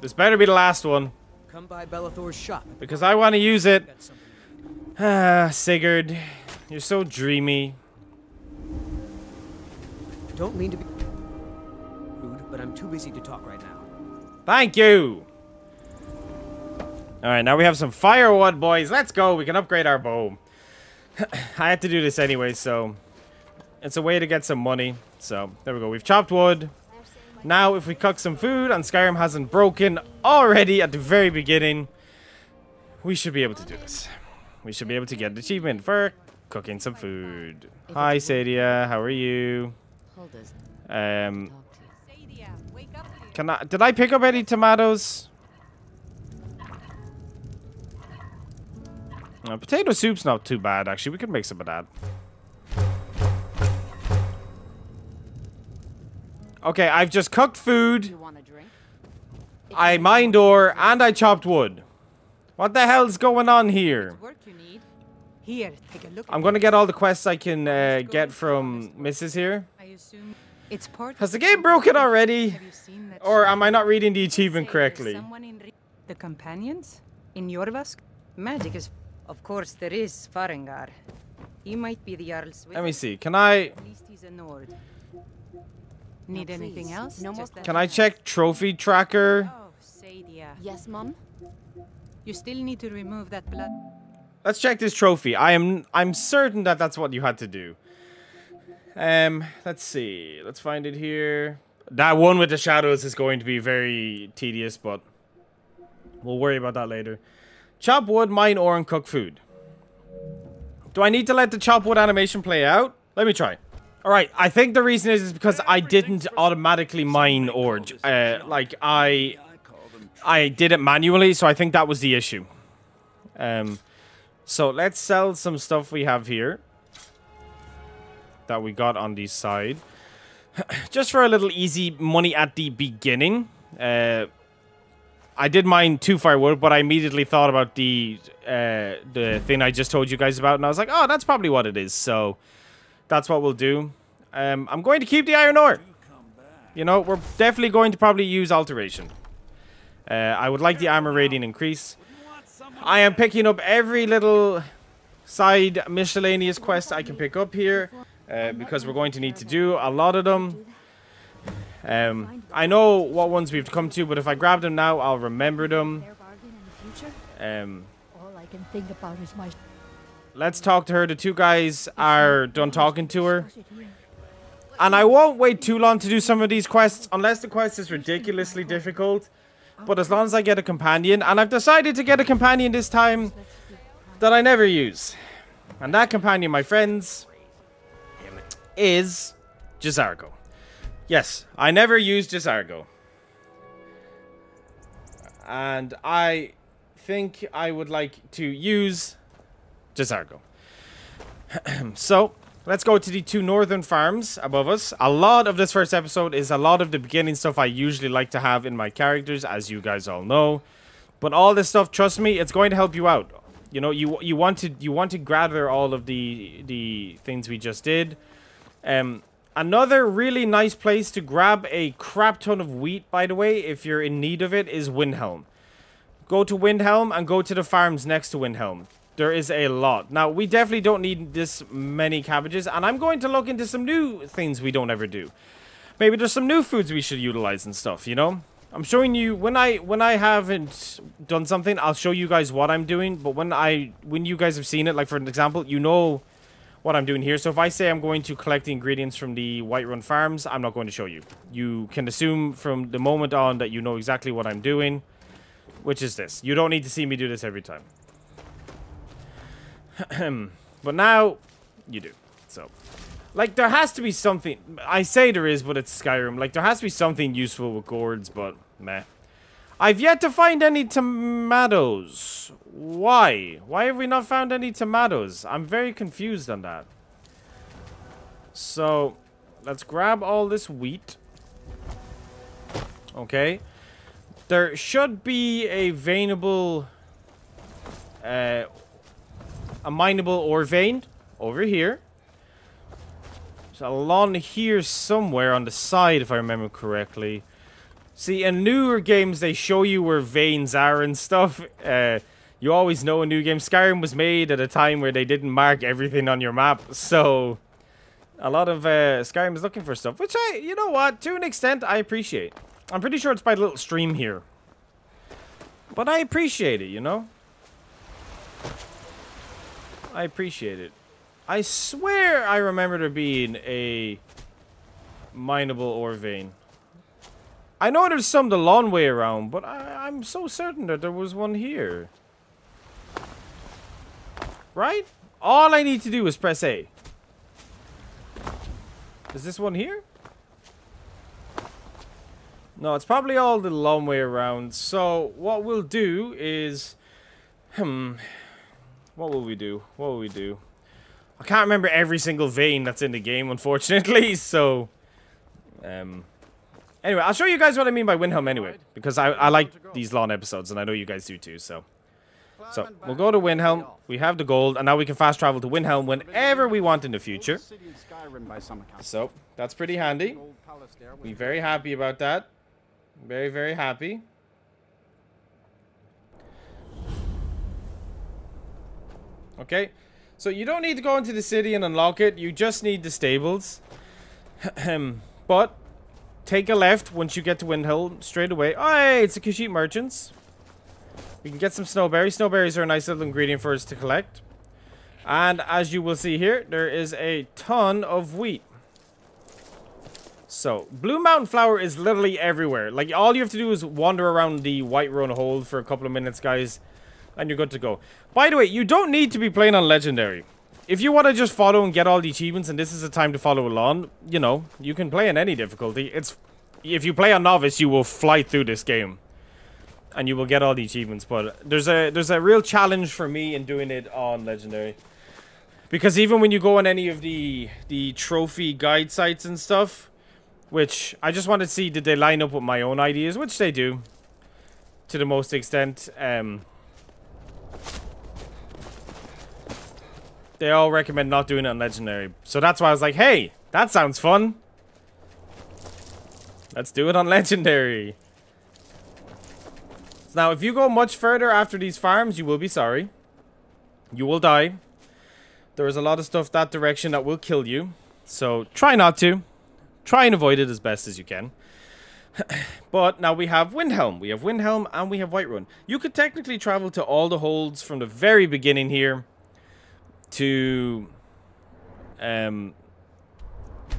This better be the last one. Come by Belethor's shop. Because I want to use it. Ah, Sigurd. You're so dreamy. Don't mean to be rude, but I'm too busy to talk right now. Thank you. Alright, now we have some firewood, boys. Let's go. We can upgrade our bow. I had to do this anyway, so... It's a way to get some money. So, there we go. We've chopped wood. Now, if we cook some food and Skyrim hasn't broken already at the very beginning, we should be able to do this. We should be able to get an achievement for cooking some food. Hi, Saadia. How are you? Hold. Um, Talk to you. Saadia, wake up can I... Did I pick up any tomatoes? Uh, potato soup's not too bad, actually. We could make some of that. Okay, I've just cooked food. You want a drink? If I mined ore and I chopped wood. What the hell's going on here? Work you need. Here, take a look. I'm gonna get all the quests I can uh, get from Mrs. here. I assume it's part. Has the game broken already? Have you seen that Or am I not reading the achievement correctly? someone in Ri- the companions in Jorrvaskr. Magic is, of course, there is Farengar. He might be the Jarl's Let me see. Can I At least he's a Nord. Need anything else? no more can I check trophy tracker? Oh, Saadia. Yes, Mom? You still need to remove that blood. Let's check this trophy. I am I'm certain that that's what you had to do. Um, let's see. Let's find it here. That one with the shadows is going to be very tedious, but we'll worry about that later. Chop wood, mine ore, and cook food. Do I need to let the chop wood animation play out? Let me try. All right. I think the reason is, is because I didn't automatically mine ore. Uh, like I, I did it manually, so I think that was the issue. Um, so let's sell some stuff we have here that we got on the side. Just for a little easy money at the beginning. Uh, I did mine two firewood, but I immediately thought about the uh, the thing I just told you guys about, and I was like, oh, that's probably what it is. So that's what we'll do. Um, I'm going to keep the iron ore. You know, we're definitely going to probably use alteration. Uh, I would like the armor rating increase. I am picking up every little side miscellaneous quest I can pick up here uh, because we're going to need to do a lot of them. Um, I know what ones we've come to, but if I grab them now, I'll remember them. Fair bargain in the future. Um, All I can think about is my. let's talk to her. The two guys are done talking to her. And I won't wait too long to do some of these quests, unless the quest is ridiculously difficult. But as long as I get a companion, and I've decided to get a companion this time that I never use. And that companion, my friends, is J'zargo. Yes, I never used J'zargo. And I think I would like to use J'zargo. so, let's go to the two northern farms above us. A lot of this first episode is a lot of the beginning stuff I usually like to have in my characters, as you guys all know. But all this stuff, trust me, it's going to help you out. You know, you you want to you want to gather all of the the things we just did. Um, another really nice place to grab a crap ton of wheat, by the way, if you're in need of it, is Windhelm. Go to Windhelm and go to the farms next to Windhelm. There is a lot. Now, we definitely don't need this many cabbages, and I'm going to look into some new things we don't ever do. Maybe there's some new foods we should utilize and stuff, you know? I'm showing you when I when I haven't done something, I'll show you guys what I'm doing. But when I when you guys have seen it, like for an example, you know what I'm doing here. So if I say I'm going to collect the ingredients from the Whiterun farms, I'm not going to show you. You can assume from the moment on that you know exactly what I'm doing, which is this. You don't need to see me do this every time. but now you do. So like there has to be something I say there is, but it's Skyrim. Like there has to be something useful with gourds, but meh. I've yet to find any tomatoes. Why? Why have we not found any tomatoes? I'm very confused on that. So, let's grab all this wheat. Okay. There should be a veinable... Uh, a mineable ore vein over here. So along here somewhere on the side, if I remember correctly. See, in newer games, they show you where veins are and stuff. Uh, you always know a new game. Skyrim was made at a time where they didn't mark everything on your map. So, a lot of uh, Skyrim is looking for stuff. Which I, you know what, to an extent, I appreciate. I'm pretty sure it's by the little stream here. But I appreciate it, you know? I appreciate it. I swear I remember there being a mineable ore vein. I know there's some the long way around, but I, I'm so certain that there was one here. Right? All I need to do is press A. Is this one here? No, it's probably all the long way around. So, what we'll do is... Hmm... What will we do? What will we do? I can't remember every single vein that's in the game, unfortunately, so... Um... Anyway, I'll show you guys what I mean by Windhelm anyway, because I, I like these long episodes, and I know you guys do too, so... So, we'll go to Windhelm, we have the gold, and now we can fast travel to Windhelm whenever we want in the future. So, that's pretty handy. We're very happy about that. Very, very happy. Okay, so you don't need to go into the city and unlock it. You just need the stables. but take a left once you get to Windhelm straight away. Oh, hey, it's the Khajiit Merchants. We can get some snowberries. Snowberries are a nice little ingredient for us to collect. And as you will see here, there is a ton of wheat. So, Blue Mountain Flower is literally everywhere. Like, all you have to do is wander around the Whiterun Hold for a couple of minutes, guys and you're good to go. By the way, you don't need to be playing on Legendary. If you want to just follow and get all the achievements and this is the time to follow along, you know, you can play in any difficulty. It's If you play on Novice, you will fly through this game. And you will get all the achievements, but there's a there's a real challenge for me in doing it on Legendary. Because even when you go on any of the the trophy guide sites and stuff, which I just want to see did they line up with my own ideas, which they do to the most extent. Um, they all recommend not doing it on Legendary. So that's why I was like, hey, that sounds fun. Let's do it on Legendary. Now, if you go much further after these farms, you will be sorry. You will die. There is a lot of stuff that direction that will kill you. So try not to. Try and avoid it as best as you can. but now we have Windhelm. We have Windhelm and we have Whiterun. You could technically travel to all the holds from the very beginning here to um,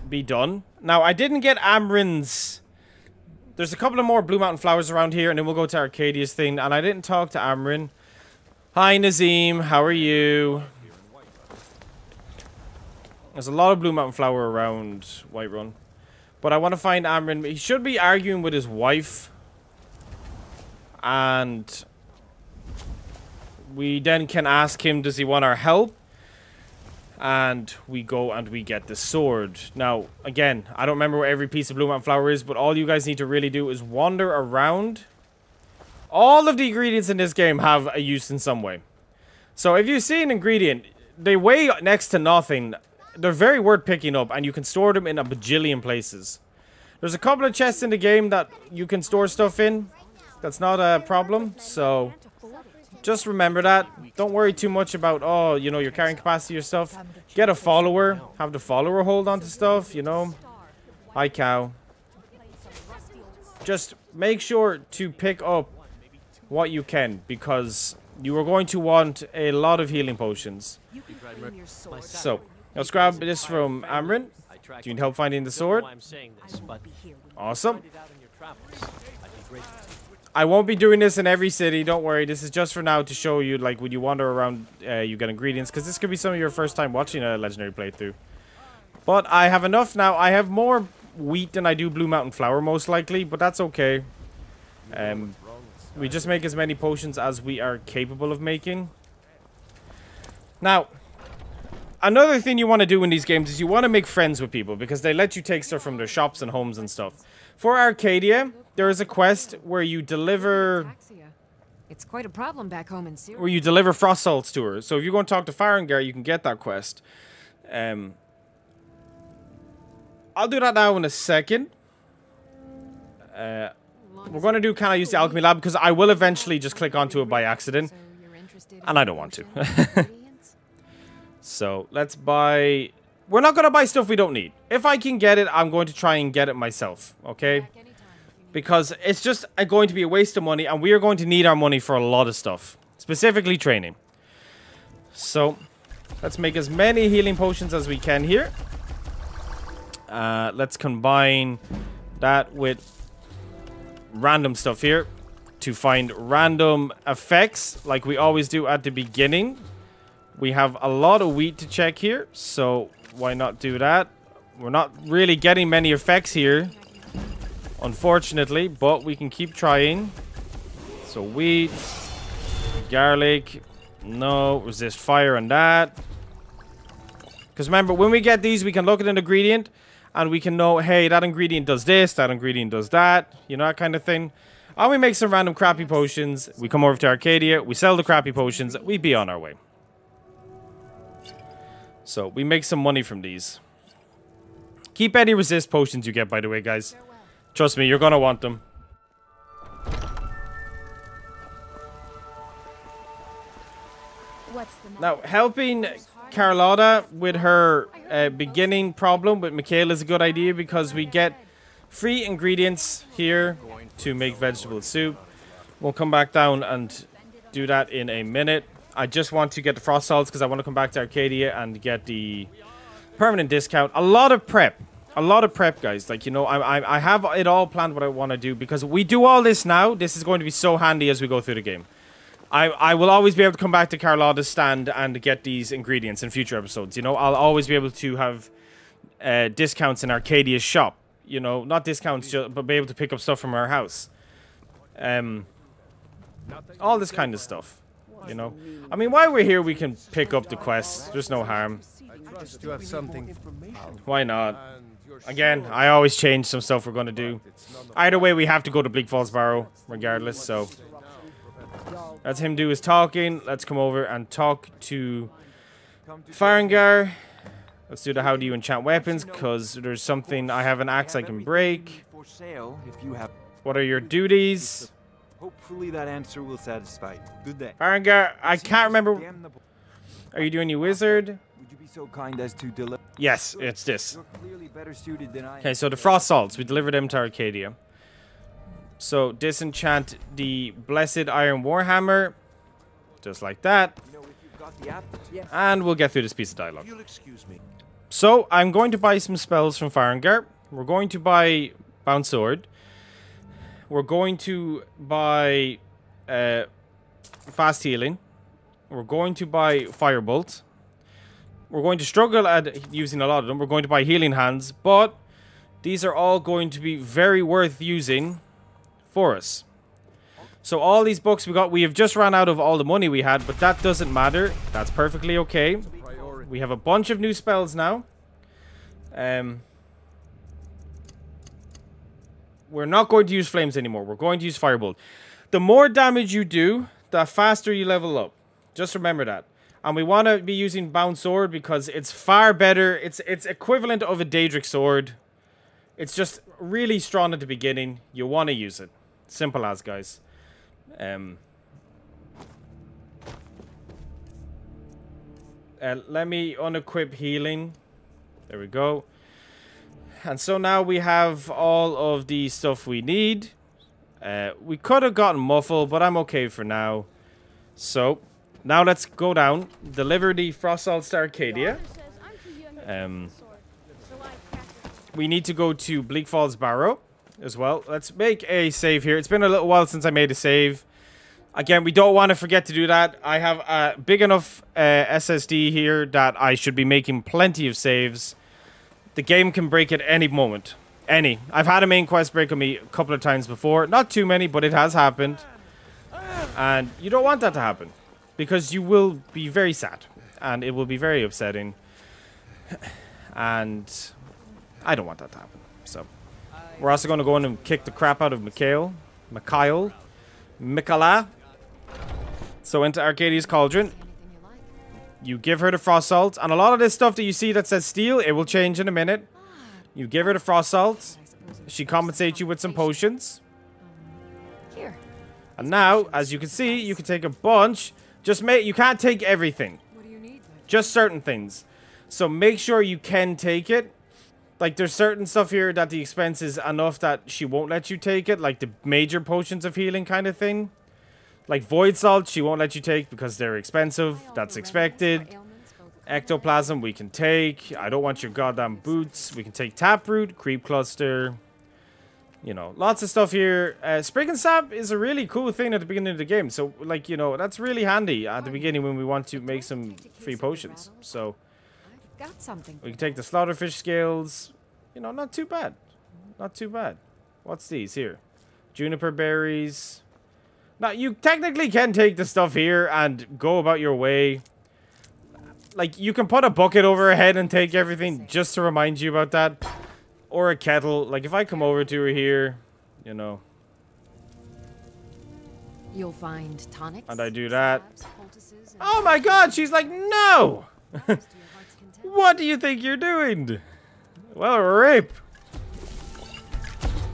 be done. Now, I didn't get Amren's... There's a couple of more Blue Mountain Flowers around here, and then we'll go to Arcadia's thing. And I didn't talk to Amren. Hi, Nazeem. How are you? There's a lot of Blue Mountain Flower around Whiterun. But I want to find Amren. He should be arguing with his wife. And we then can ask him, does he want our help? And we go and we get the sword. Now, again, I don't remember where every piece of Blue Mountain Flower is, but all you guys need to really do is wander around. All of the ingredients in this game have a use in some way. So if you see an ingredient, they weigh next to nothing. They're very worth picking up, and you can store them in a bajillion places. There's a couple of chests in the game that you can store stuff in. That's not a problem, so just remember that. Don't worry too much about, oh, you know, your carrying capacity yourself. Get a follower. Have the follower hold on to stuff, you know. Hi, cow. Just make sure to pick up what you can, because you are going to want a lot of healing potions. So, let's grab this from Amren. Do you need help finding the sword? Awesome. I won't be doing this in every city, don't worry. This is just for now to show you, like, when you wander around, uh, you get ingredients. Because this could be some of your first time watching a Legendary playthrough. But I have enough now. I have more wheat than I do Blue Mountain Flower, most likely. But that's okay. Um, we just make as many potions as we are capable of making. Now, another thing you want to do in these games is you want to make friends with people because they let you take stuff from their shops and homes and stuff. For Arcadia, there is a quest where you deliver It's quite a problem back home in Syria. where you deliver frost salts to her. So if you go and talk to Farengar, you can get that quest. Um, I'll do that now in a second. Uh, we're going to do can I use the alchemy lab because I will eventually just click onto it by accident. You're And I don't want to. So let's buy... We're not going to buy stuff we don't need. If I can get it, I'm going to try and get it myself. Okay? Because it's just going to be a waste of money. And we are going to need our money for a lot of stuff. Specifically training. So let's make as many healing potions as we can here. Uh, let's combine that with random stuff here to find random effects like we always do at the beginning. We have a lot of wheat to check here, so why not do that? We're not really getting many effects here, unfortunately, but we can keep trying. So wheat, garlic, no, resist fire on that. Because remember, when we get these, we can look at an ingredient and we can know, hey, that ingredient does this, that ingredient does that, you know, that kind of thing. And we make some random crappy potions. We come over to Arcadia, we sell the crappy potions, we be on our way. So, we make some money from these. Keep any resist potions you get, by the way, guys. Trust me, you're gonna want them. What's the? Now, helping Carlotta with her uh, beginning problem with Mikael is a good idea because we get free ingredients here to make vegetable soup. We'll come back down and do that in a minute. I just want to get the frost salts because I want to come back to Arcadia and get the permanent discount. A lot of prep. A lot of prep, guys. Like, you know, I, I, I have it all planned what I want to do because we do all this now. This is going to be so handy as we go through the game. I, I will always be able to come back to Carlotta's stand and get these ingredients in future episodes. You know, I'll always be able to have uh, discounts in Arcadia's shop. You know, not discounts, ju- but be able to pick up stuff from our house. Um, all this kind of stuff. You know, I mean, while we're here, we can pick up the quest. There's no harm. Trust you have something. Why not? Again, I always change some stuff we're going to do. Either way, we have to go to Bleak Falls Barrow, regardless, so... Let's him do his talking. Let's come over and talk to Farengar. Let's do the how do you enchant weapons, because there's something... I have an axe I can break. For sale, if you have. What are your duties? Hopefully that answer will satisfy you. Good day. Farengar, I can't remember... Are you doing your wizard? Would you be so kind as to deliver? Yes, it's this. You're clearly better suited than I am. Okay, so the frost salts, we deliver them to Arcadia. So disenchant the blessed iron warhammer, just like that, You know, if you've got the aptitude. and we'll get through this piece of dialogue. You'll excuse me. So I'm going to buy some spells from Farengar. We're going to buy bound sword. We're going to buy uh, fast healing. We're going to buy firebolt. We're going to struggle at using a lot of them. We're going to buy healing hands, but these are all going to be very worth using for us. So all these books we got, we have just ran out of all the money we had, but that doesn't matter. That's perfectly okay. We have a bunch of new spells now. Um, we're not going to use flames anymore. We're going to use firebolt. The more damage you do, the faster you level up. Just remember that. And we want to be using bound sword because it's far better. It's it's equivalent of a Daedric sword. It's just really strong at the beginning. You want to use it. Simple as, guys. Um, uh, let me unequip healing. There we go. And so now we have all of the stuff we need. Uh, we could have gotten Muffle, but I'm okay for now. So, now let's go down. Deliver the Frost Salts to Arcadia. Um, we need to go to Bleak Falls Barrow as well. Let's make a save here. It's been a little while since I made a save. Again, we don't want to forget to do that. I have a big enough uh, SSD here that I should be making plenty of saves. The game can break at any moment. Any. I've had a main quest break on me a couple of times before. Not too many, but it has happened. And you don't want that to happen. Because you will be very sad. And it will be very upsetting. And I don't want that to happen. So, we're also going to go in and kick the crap out of Mikael. Mikael. Mikala. So into Arcadia's Cauldron. You give her the Frost Salt. And a lot of this stuff that you see that says steel, it will change in a minute. You give her the Frost Salt. She compensates you with some potions. Here. And now, as you can see, you can take a bunch. Just make, you can't take everything. What do you need? Just certain things. So make sure you can take it. Like, there's certain stuff here that the expense is enough that she won't let you take it. Like the major potions of healing kind of thing. Like Void Salt, she won't let you take because they're expensive. That's expected. Ectoplasm, we can take. I don't want your goddamn boots. We can take Taproot, Creep Cluster. You know, lots of stuff here. Uh, Spriggan Sap is a really cool thing at the beginning of the game. So, like, you know, that's really handy at the beginning when we want to make some free potions. So, Got something. we can take the Slaughterfish Scales. You know, not too bad. Not too bad. What's these here? Juniper Berries. Now, you technically can take the stuff here and go about your way. Like, you can put a bucket over her head and take everything just to remind you about that. Or a kettle. Like, if I come over to her here, you know. You'll find tonics. And I do that. salves, poultices, and Oh my god, she's like, no! to your heart's content. What do you think you're doing? Well, rape.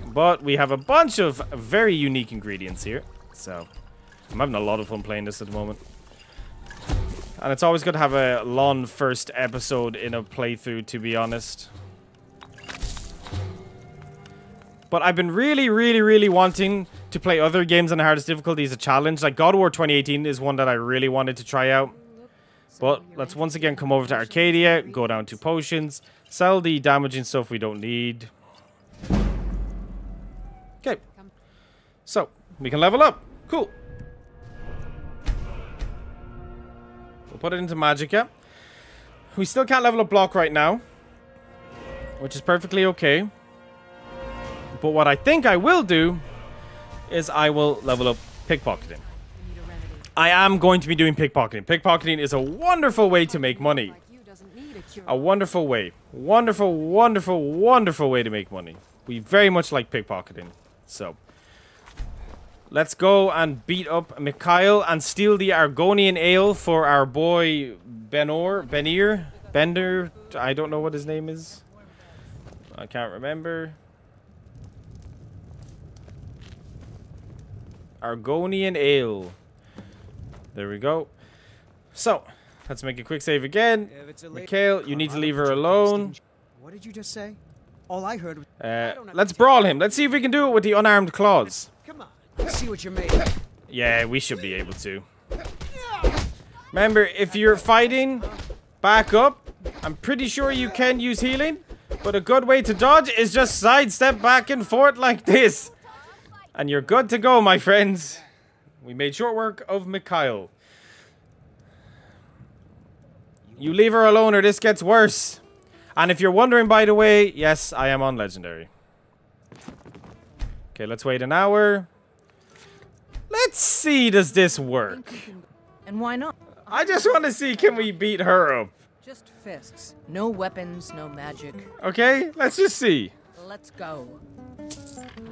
But we have a bunch of very unique ingredients here. So, I'm having a lot of fun playing this at the moment. And it's always good to have a long first episode in a playthrough, to be honest. But I've been really, really, really wanting to play other games on the hardest difficulty as a challenge. Like God of War 2018 is one that I really wanted to try out. But let's once again come over to Arcadia, go down to potions, sell the damaging stuff we don't need. Okay. So, we can level up. Cool. We'll put it into Magicka. We still can't level up Block right now. Which is perfectly okay. But what I think I will do is I will level up Pickpocketing. I am going to be doing pickpocketing. Pickpocketing is a wonderful way to make money. A wonderful way. Wonderful, wonderful, wonderful way to make money. We very much like pickpocketing. So, let's go and beat up Mikael and steal the Argonian ale for our boy Benor, Benir, Bender. I don't know what his name is. I can't remember. Argonian ale. There we go. So, let's make a quick save again. If it's a lady- Mikael, you need to leave her alone. What did you just say? All I heard was. Uh, let's brawl him. Let's see if we can do it with the unarmed claws. See what you're made. Yeah, we should be able to. Remember, if you're fighting, back up. I'm pretty sure you can use healing, but a good way to dodge is just sidestep back and forth like this. And you're good to go, my friends. We made short work of Mikael. You leave her alone or this gets worse. And if you're wondering, by the way, yes, I am on Legendary. Okay, let's wait an hour. Let's see, does this work? And why not? I just want to see, can we beat her up? Just fists. No weapons, no magic. Okay, let's just see. Let's go.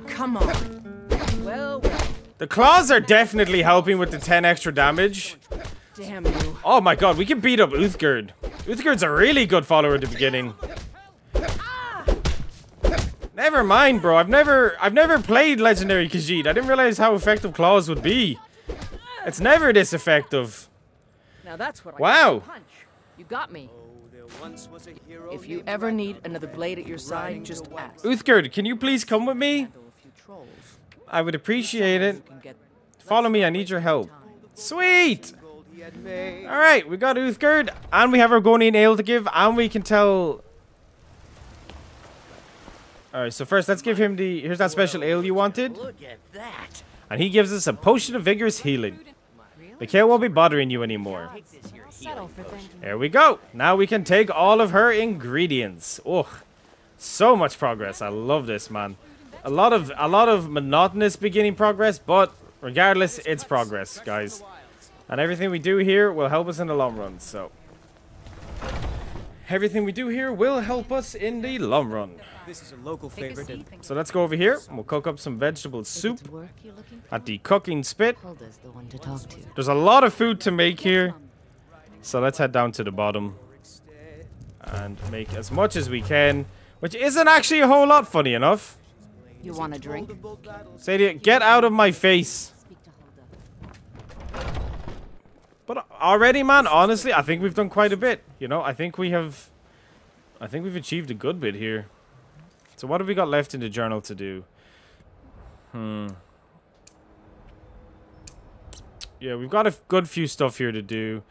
Come on. Well, well. The claws are definitely helping with the 10 extra damage. Damn you. Oh my god, we can beat up Uthgerd. Uthgerd's a really good follower at the beginning. Never mind, bro. I've never I've never played Legendary Khajiit. I didn't realize how effective claws would be. It's never this effective. Now that's what I Wow. punch. You got me. Once was a hero If you ever need another blade at your side, just ask. Uthgerd, can you please come with me? Handle a few trolls. I would appreciate it. You can get Follow me, I need your help. Sweet! Gold he had made. Alright, we got Uthgerd, and we have our Gonian ale to give, and we can tell... Alright, so first, let's give him the... Here's that special ale you wanted. Look at that. And he gives us a potion of vigorous healing. The Mikael won't be bothering you anymore. Settle There we go. Now we can take all of her ingredients. Oh, so much progress. I love this, man. A lot of a lot of monotonous beginning progress, but regardless, it's progress, guys. And everything we do here will help us in the long run. So everything we do here will help us in the long run. This is a local favorite. and So let's go over here. and We'll cook up some vegetable soup work you're looking at the cooking spit. The to to. There's a lot of food to make here. So let's head down to the bottom and make as much as we can, which isn't actually a whole lot, funny enough. You want a drink? Saadia, get out of my face. But already, man, honestly, I think we've done quite a bit. You know, I think we have... I think we've achieved a good bit here. So what have we got left in the journal to do? Hmm. Yeah, we've got a good few stuff here to do.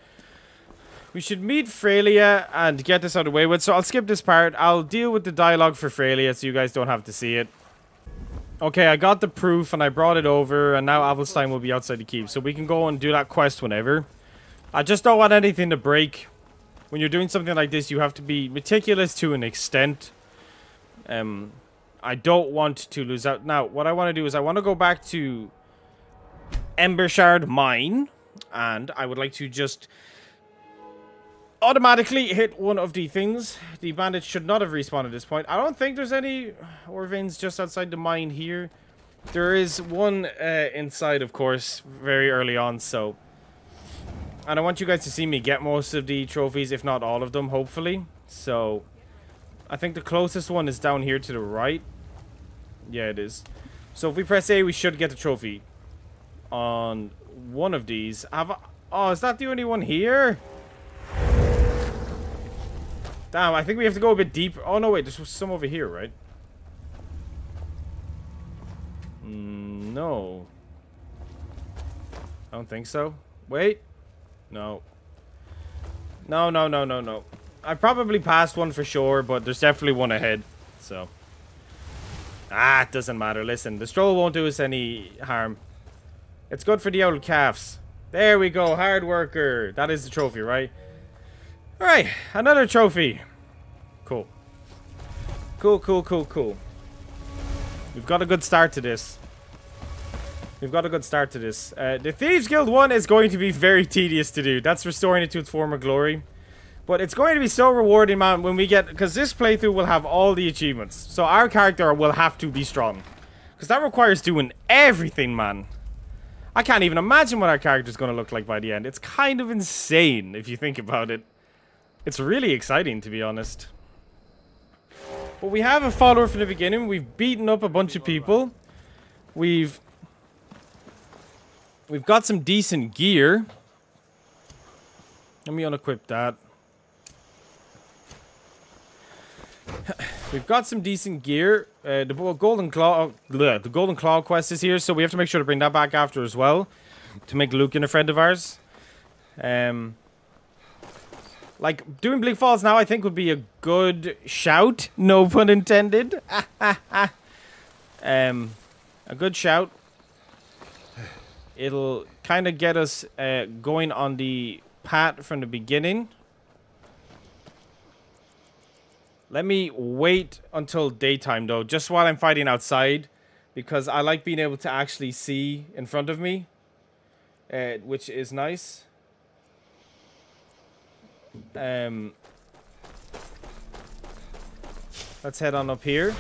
We should meet Fralia and get this out of the way with. So I'll skip this part. I'll deal with the dialogue for Fralia so you guys don't have to see it. Okay, I got the proof and I brought it over and now Avulstein will be outside the keep. So we can go and do that quest whenever. I just don't want anything to break. When you're doing something like this, you have to be meticulous to an extent. Um, I don't want to lose out. Now, what I want to do is I want to go back to Embershard Mine. And I would like to just automatically hit one of the things. The bandits should not have respawned at this point. I don't think there's any ore veins just outside the mine here. There is one uh, inside, of course, very early on, so... And I want you guys to see me get most of the trophies, if not all of them, hopefully. So, I think the closest one is down here to the right. Yeah, it is. So if we press A, we should get the trophy on one of these. Have I, oh, is that the only one here? Damn, I think we have to go a bit deeper. Oh, no, wait. There's some over here, right? Mm, no. I don't think so. Wait. No. No, no, no, no, no. I probably passed one for sure, but there's definitely one ahead. So. Ah, it doesn't matter. Listen, the stroll won't do us any harm. It's good for the old calves. There we go. Hard worker. That is the trophy, right? Alright, another trophy. Cool. Cool, cool, cool, cool. We've got a good start to this. We've got a good start to this. Uh, the Thieves Guild 1 is going to be very tedious to do. That's restoring it to its former glory. But it's going to be so rewarding, man, when we get... Because this playthrough will have all the achievements. So our character will have to be strong. Because that requires doing everything, man. I can't even imagine what our character's going to look like by the end. It's kind of insane, if you think about it. It's really exciting, to be honest. But we have a follower from the beginning. We've beaten up a bunch of people. We've... We've got some decent gear. Let me unequip that. We've got some decent gear. Uh, the golden claw, bleh, the golden claw quest is here, so we have to make sure to bring that back after as well, to make Lucan a friend of ours. Um, like doing Bleak Falls now, I think would be a good shout. No pun intended. um, a good shout. It'll kind of get us uh, going on the path from the beginning. Let me wait until daytime, though, just while I'm fighting outside. Because I like being able to actually see in front of me. Uh, which is nice. Um, let's head on up here.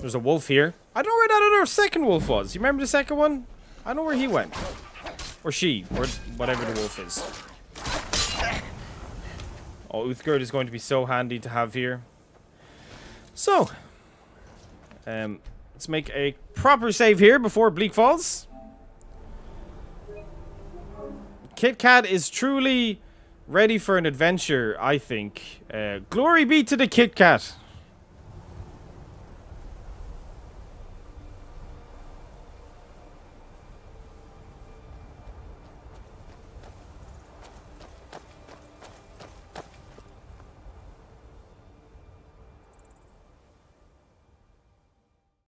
There's a wolf here. I don't know where that other second wolf was. You remember the second one? I know where he went. Or she. Or whatever the wolf is. Oh, Uthgerd is going to be so handy to have here. So. Um, let's make a proper save here before Bleak Falls. Kit Kat is truly ready for an adventure, I think. Uh, glory be to the Kit Kat.